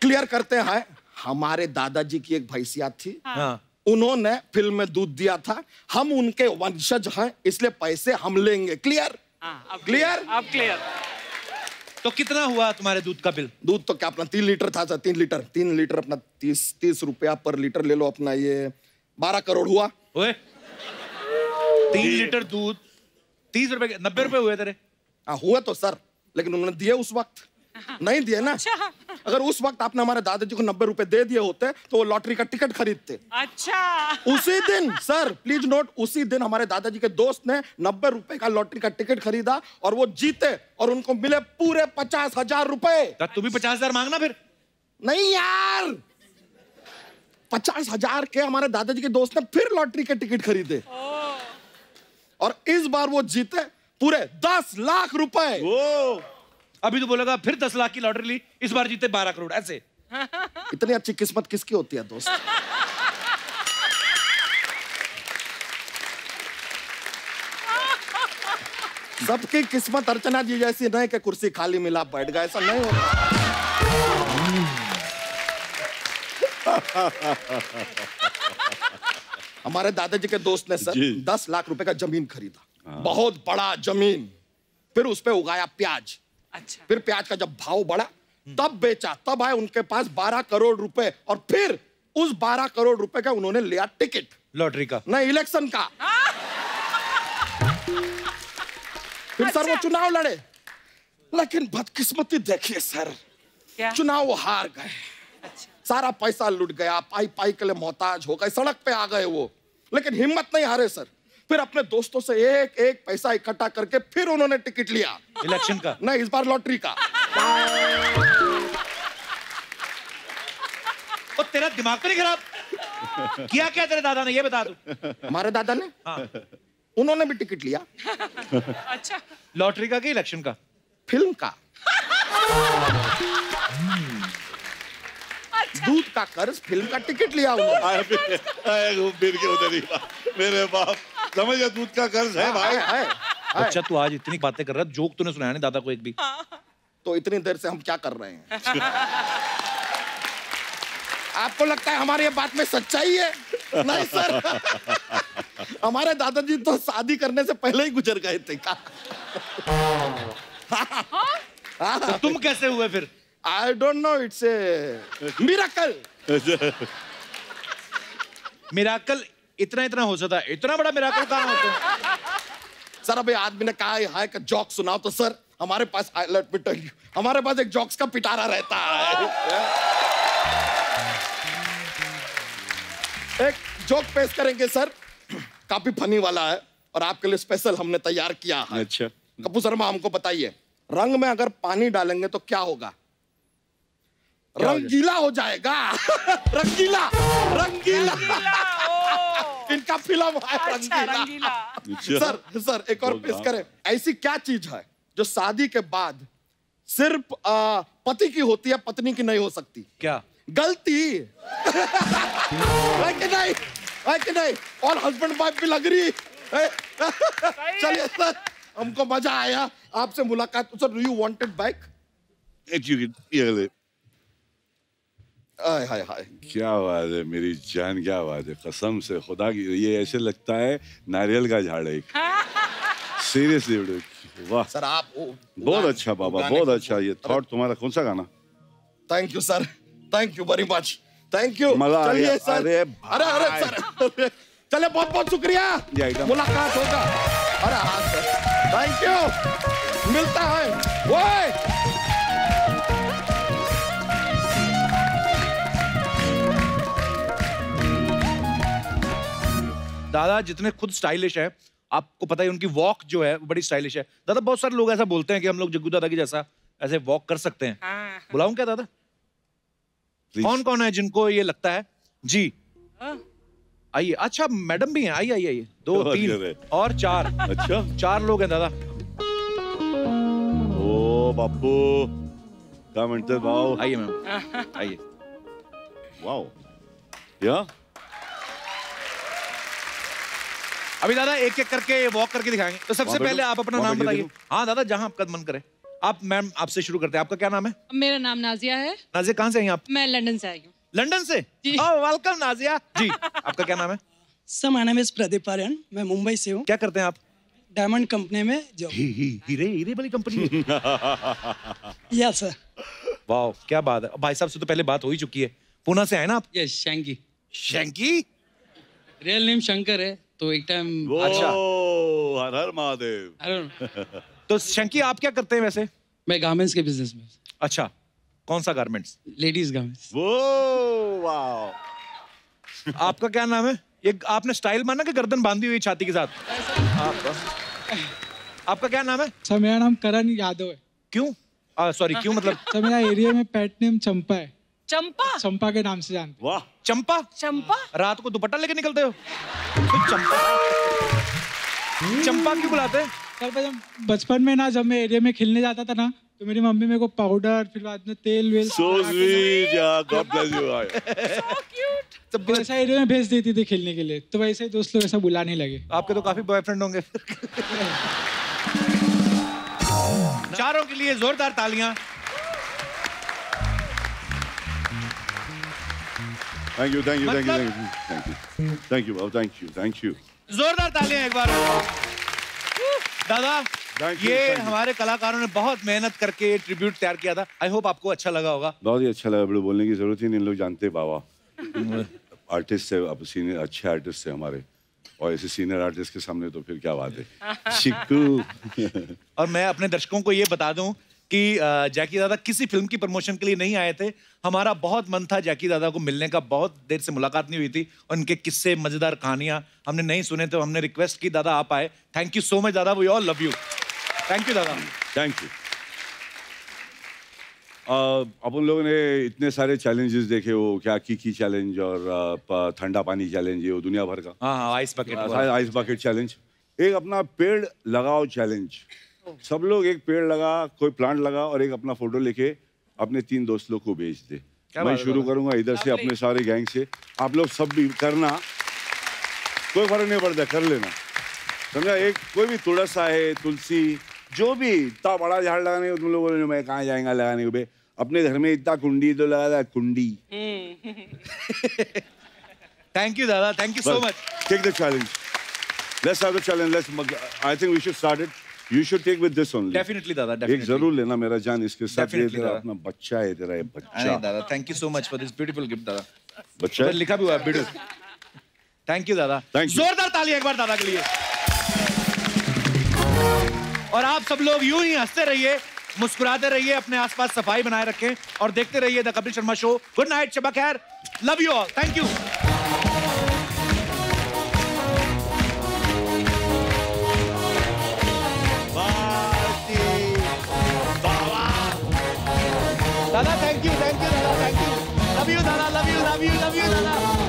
Speaker 11: क्लियर करते हैं। हमारे दादाजी की एक भैंसिया थी।
Speaker 1: हाँ।
Speaker 11: उन्होंने फ़िल्म में दूध दिया था हम उनके वंशज हैं इसलिए पैसे हम लेंगे। क्लियर
Speaker 2: हाँ, अब
Speaker 11: Clear?
Speaker 2: अब क्लियर
Speaker 1: तो कितना हुआ तुम्हारे दूध का बिल?
Speaker 11: दूध तो क्या अपना तीन लीटर था तीन लीटर तीन लीटर अपना तीस तीस रुपया पर लीटर ले लो अपना ये बारह करोड़ हुआ।
Speaker 1: ओए तीन लीटर दूध तीस रुपए नब्बे रुपए हुए तेरे।
Speaker 11: हाँ हुआ तो सर लेकिन उन्होंने दिए उस वक्त। नहीं दिए ना? अच्छा। अगर उस वक्त आपने हमारे दादाजी को नब्बे रुपए दे दिए होते तो वो लॉटरी का टिकट खरीदते।
Speaker 2: अच्छा।
Speaker 11: उसी दिन सर प्लीज़ नोट उसी दिन हमारे दादाजी के दोस्त ने नब्बे रुपए का लॉटरी का टिकट खरीदा और वो जीते और उनको मिले पूरे पचास हज़ार रुपए।
Speaker 1: तो तू भी पचास हज़ार मांगना फिर।
Speaker 11: नहीं यार! पचास हज़ार के हमारे दादाजी के दोस्त ने फिर लॉटरी के टिकट खरीदे। और इस बार वो जीते पूरे दस लाख रुपए।
Speaker 1: अभी तो बोलेगा फिर दस लाख की लॉटरी ली इस बार जीते बारह करोड़ ऐसे।
Speaker 11: इतनी अच्छी किस्मत किसकी होती है दोस्त? सबकी किस्मत अर्चना जी जैसी नहीं कि कुर्सी खाली मिला बैठ गए ऐसा नहीं होता। हमारे दादाजी के दोस्त ने सर दस लाख रुपए का ज़मीन खरीदा। बहुत बड़ा ज़मीन फिर उस पर उगाया प्याज।
Speaker 2: अच्छा।
Speaker 11: फिर प्याज का जब भाव बढ़ा तब बेचा तब आए उनके पास 12 करोड़ रुपए और फिर उस 12 करोड़ रुपए का उन्होंने लिया टिकट।
Speaker 1: लॉटरी का।
Speaker 11: नहीं इलेक्शन का। फिर सर वो चुनाव लड़े। लेकिन बदकिस्मती देखिए सर
Speaker 2: क्या?
Speaker 11: चुनाव वो हार गए।
Speaker 2: अच्छा।
Speaker 11: सारा पैसा लुट गया पाई पाई के लिए मोहताज हो गए सड़क पे आ गए वो। लेकिन हिम्मत नहीं हारे सर। फिर अपने दोस्तों से एक एक पैसा इकट्ठा करके फिर उन्होंने टिकट लिया।
Speaker 1: इलेक्शन का।
Speaker 11: नहीं इस बार लॉटरी का।
Speaker 1: और तेरा दिमाग तो नहीं खराब? किया क्या तेरे दादा ने? ये बता दू
Speaker 11: हमारे दादा ने?
Speaker 1: हाँ।
Speaker 11: उन्होंने भी टिकट लिया।
Speaker 2: अच्छा।
Speaker 1: लॉटरी का कि इलेक्शन का?
Speaker 11: फ़िल्म का। दूध का कर्ज फ़िल्म का टिकट लिया उन्होंने।
Speaker 3: ही। मेरे बाप। समझ गया दूध का कर्ज है भाई।
Speaker 11: है, है।
Speaker 1: अच्छा तू आज इतनी बातें कर रहा है जोक तूने सुनाया नहीं दादा को एक भी।
Speaker 11: तो इतनी देर से हम क्या कर रहे हैं? आपको लगता है हमारे ये बात में सच्चाई है? नहीं सर। हमारे दादाजी तो शादी करने से पहले ही गुजर गए थे। का
Speaker 1: तो तुम कैसे हुए फिर?
Speaker 11: I don't know it's miracle
Speaker 1: miracle इतना इतना हो सकता है। इतना बड़ा मिराकल कहाँ होता है?
Speaker 11: सर अभी आदमी ने कहा है का जोक सुनाओ तो सर हमारे पास लेट मी टेल यू हमारे पास एक जोक्स का पिटारा रहता है। एक जोक पेश करेंगे सर। काफ़ी फनी वाला है और आपके लिए स्पेशल हमने तैयार किया है।
Speaker 3: अच्छा।
Speaker 11: कपूर शर्मा हमको बताइए रंग में अगर पानी डालेंगे तो क्या होगा? रंगीला हो जाएगा। रंगीला। रंगीला। इनका फ़िल्म है
Speaker 2: अच्छा
Speaker 11: रंगीला। सर सर एक और पेश करें। ऐसी क्या चीज़ है जो शादी के बाद सिर्फ़ पति की होती है पत्नी की नहीं हो सकती?
Speaker 1: क्या?
Speaker 11: गलती। है कि नहीं? है कि नहीं? और हस्बैंड वाइफ भी लग रही। चलिए सर हमको मज़ा आया आपसे मुलाकात। सर यू वांटेड बैक
Speaker 3: ये
Speaker 11: हाय हाय।
Speaker 3: क्या बात है मेरी जान क्या बात है। कसम से खुदा की ये ऐसे लगता है नारियल का झाड़ है। एक सीरियसली वाह।
Speaker 11: सर आप
Speaker 3: बहुत अच्छा बाबा बहुत अच्छा। ये थॉट तुम्हारा कौन सा गाना?
Speaker 11: Thank you sir thank you very much thank you
Speaker 3: मज़ा
Speaker 11: चलिए सर
Speaker 3: अरे
Speaker 11: अरे अरे सर चले बहुत बहुत शुक्रिया। मुलाकात होगा। अरे हाँ सर थैंक यू मिलता है। वो
Speaker 1: दादा जितने खुद स्टाइलिश है आपको पता है उनकी वॉक जो है वो बड़ी स्टाइलिश है। दादा बहुत सारे लोग ऐसा बोलते हैं कि हम लोग जग्गू दादा की जैसा ऐसे वॉक कर सकते हैं।
Speaker 2: हाँ
Speaker 1: बुलाऊं क्या दादा? कौन कौन है जिनको ये लगता है? जी।
Speaker 2: हाँ।
Speaker 1: आइए। अच्छा मैडम भी हैं। आइए आइए आइए। दो तीन
Speaker 3: है?
Speaker 1: और चार।
Speaker 3: अच्छा।
Speaker 1: चार लोग हैं दादा।
Speaker 3: ओ बापू। क्या म्हणते
Speaker 1: आइए मैम। आइए।
Speaker 3: वाओ या
Speaker 1: अभी दादा एक एक करके वॉक करके दिखाएँगे। तो सबसे पहले आप अपना नाम बताइए। हाँ दादा जहाँ आपका मन करे। आप मैम आपसे शुरू करते हैं। आपका क्या नाम है?
Speaker 8: मेरा नाम नाजिया है।
Speaker 1: नाजिया कहाँ से आई आप?
Speaker 8: मैं लंदन से आई हूँ।
Speaker 1: लंदन से। वेलकम नाजिया। जी आपका क्या नाम है?
Speaker 12: Sir my name is Pradeep Aryan मैं मुंबई से हूँ।
Speaker 1: क्या करते हैं आप?
Speaker 12: डायमंड कंपनी में जॉब
Speaker 1: ही, ही, हीरे हीरे वाली कंपनी
Speaker 12: या सर
Speaker 1: वाह क्या बात है। भाई साहब से तो पहले बात हो ही चुकी है। पुणे से आए ना आप?
Speaker 9: Yes Shanky
Speaker 1: Shanky
Speaker 9: real name Shankar है। तो एक टाइम
Speaker 1: अच्छा।
Speaker 3: हर हर महादेव।
Speaker 1: तो शंकी आप क्या करते हैं वैसे?
Speaker 9: मैं गारमेंट्स के बिज़नेस में
Speaker 1: अच्छा कौन सा गारमेंट्स
Speaker 9: लेडीज़ गारमेंट्स
Speaker 3: वो वाओ
Speaker 1: आपका क्या नाम है? ये आपने स्टाइल माना कि गर्दन बांधी हुई छाती के साथ? आपका आपका क्या नाम है?
Speaker 13: सर मेरा नाम करण यादव है।
Speaker 1: क्यों? सॉरी क्यों मतलब
Speaker 13: सर मेरा एरिया में पेट नेम चंपा है।
Speaker 2: चंपा?
Speaker 13: चंपा के नाम से जानते।
Speaker 3: वाह।
Speaker 1: चंपा?
Speaker 2: चंपा?
Speaker 1: रात को दुपट्टा लेके निकलते हो? तो चंपा। चंपा क्यों बुलाते।
Speaker 13: सर जब बचपन में ना जब मैं एरिया में खेलने जाता था ना तो मेरी मम्मी मेरे को पाउडर फिर बाद में तेल वेल।
Speaker 3: सो स्वीट या गॉड ब्लेस यू
Speaker 13: तो वैसा एरिया में भेज देती थी खेलने के लिए। तो वैसे ही दोस्त लोग ऐसा बुलाने लगे।
Speaker 1: आपके तो काफ़ी बॉयफ्रेंड होंगे चारों के लिए जोरदार तालियाँ।
Speaker 3: Thank you thank you thank you thank you thank you thank you Babu thank you thank you
Speaker 1: जोरदार तालियाँ एक बार। दादा
Speaker 3: Thank
Speaker 1: ये
Speaker 3: you.
Speaker 1: हमारे कलाकारों ने बहुत मेहनत करके ये ट्रिब्यूट तैयार किया था। आई होप आपको अच्छा लगा होगा।
Speaker 3: बहुत ही अच्छा लगा बड़े बोलने की ज़रूरत ही नहीं लोग जानते बाबा। आर्टिस्ट है अब सीनियर अच्छे आर्टिस्ट है हमारे। और ऐसे सीनियर आर्टिस्ट के सामने तो फिर क्या बात है?
Speaker 1: और मैं अपने दर्शकों को ये बता दूँ कि जैकी दादा किसी फ़िल्म की प्रमोशन के लिए नहीं आए थे। हमारा बहुत मन था जैकी दादा को मिलने का। बहुत देर से मुलाकात नहीं हुई थी। और उनके किस्से मज़ेदार कहानियाँ हमने नहीं सुने तो हमने रिक्वेस्ट की दादा आप आए। थैंक यू सो मच दादा। We all love you thank you दादा।
Speaker 3: थैंक यू अपन लोगों ने इतने सारे चैलेंजेस देखे वो क्या की चैलेंज और ठंडा पानी चैलेंज ये वो दुनिया भर का।
Speaker 1: हाँ हाँ ice bucket
Speaker 3: ice bucket challenge एक अपना पेड़ लगाओ चैलेंज सब लोग एक पेड़ लगा कोई प्लांट लगा और एक अपना फ़ोटो लेके अपने तीन दोस्त लोग को भेज दे। मैं शुरू? करूँगा इधर से अपने सारे गैंग से। आप लोग सब भी करना। कोई फ़र्क नहीं पड़ता कर लेना। समझा? एक कोई भी तुलसा है तुलसी जो भी इतना बड़ा झाड़ लगाने को तुम लोग बोले मैं कहाँ जाएगा लगाने को? अपने घर में इतना कुंडी तो लगा था कुंडी।
Speaker 1: थैंक यू दादा. Thank you so much
Speaker 3: Take the challenge. Let's have the challenge. Let's. I think we should start it. You should take with this only.
Speaker 1: Definitely, दादा,
Speaker 3: एक ज़रूर लेना मेरा जान इसके साथ। ये तेरा अपना बच्चा है तेरा ये बच्चा।
Speaker 1: अरे दादा thank you so much for this beautiful gift दादा
Speaker 3: बच्चा
Speaker 1: उधर लिखा भी हुआ है ब्यूटीफुल थैंक यू दादा
Speaker 3: you.
Speaker 1: जोरदार ताली एक बार दादा के लिए। और आप सब लोग यूँ ही हँसते रहिए मुस्कुराते रहिए अपने आसपास सफ़ाई बनाए रखें और देखते रहिए the Kapil Sharma show. Good night Shaba खैर. Love you all thank you दादा थैंक यू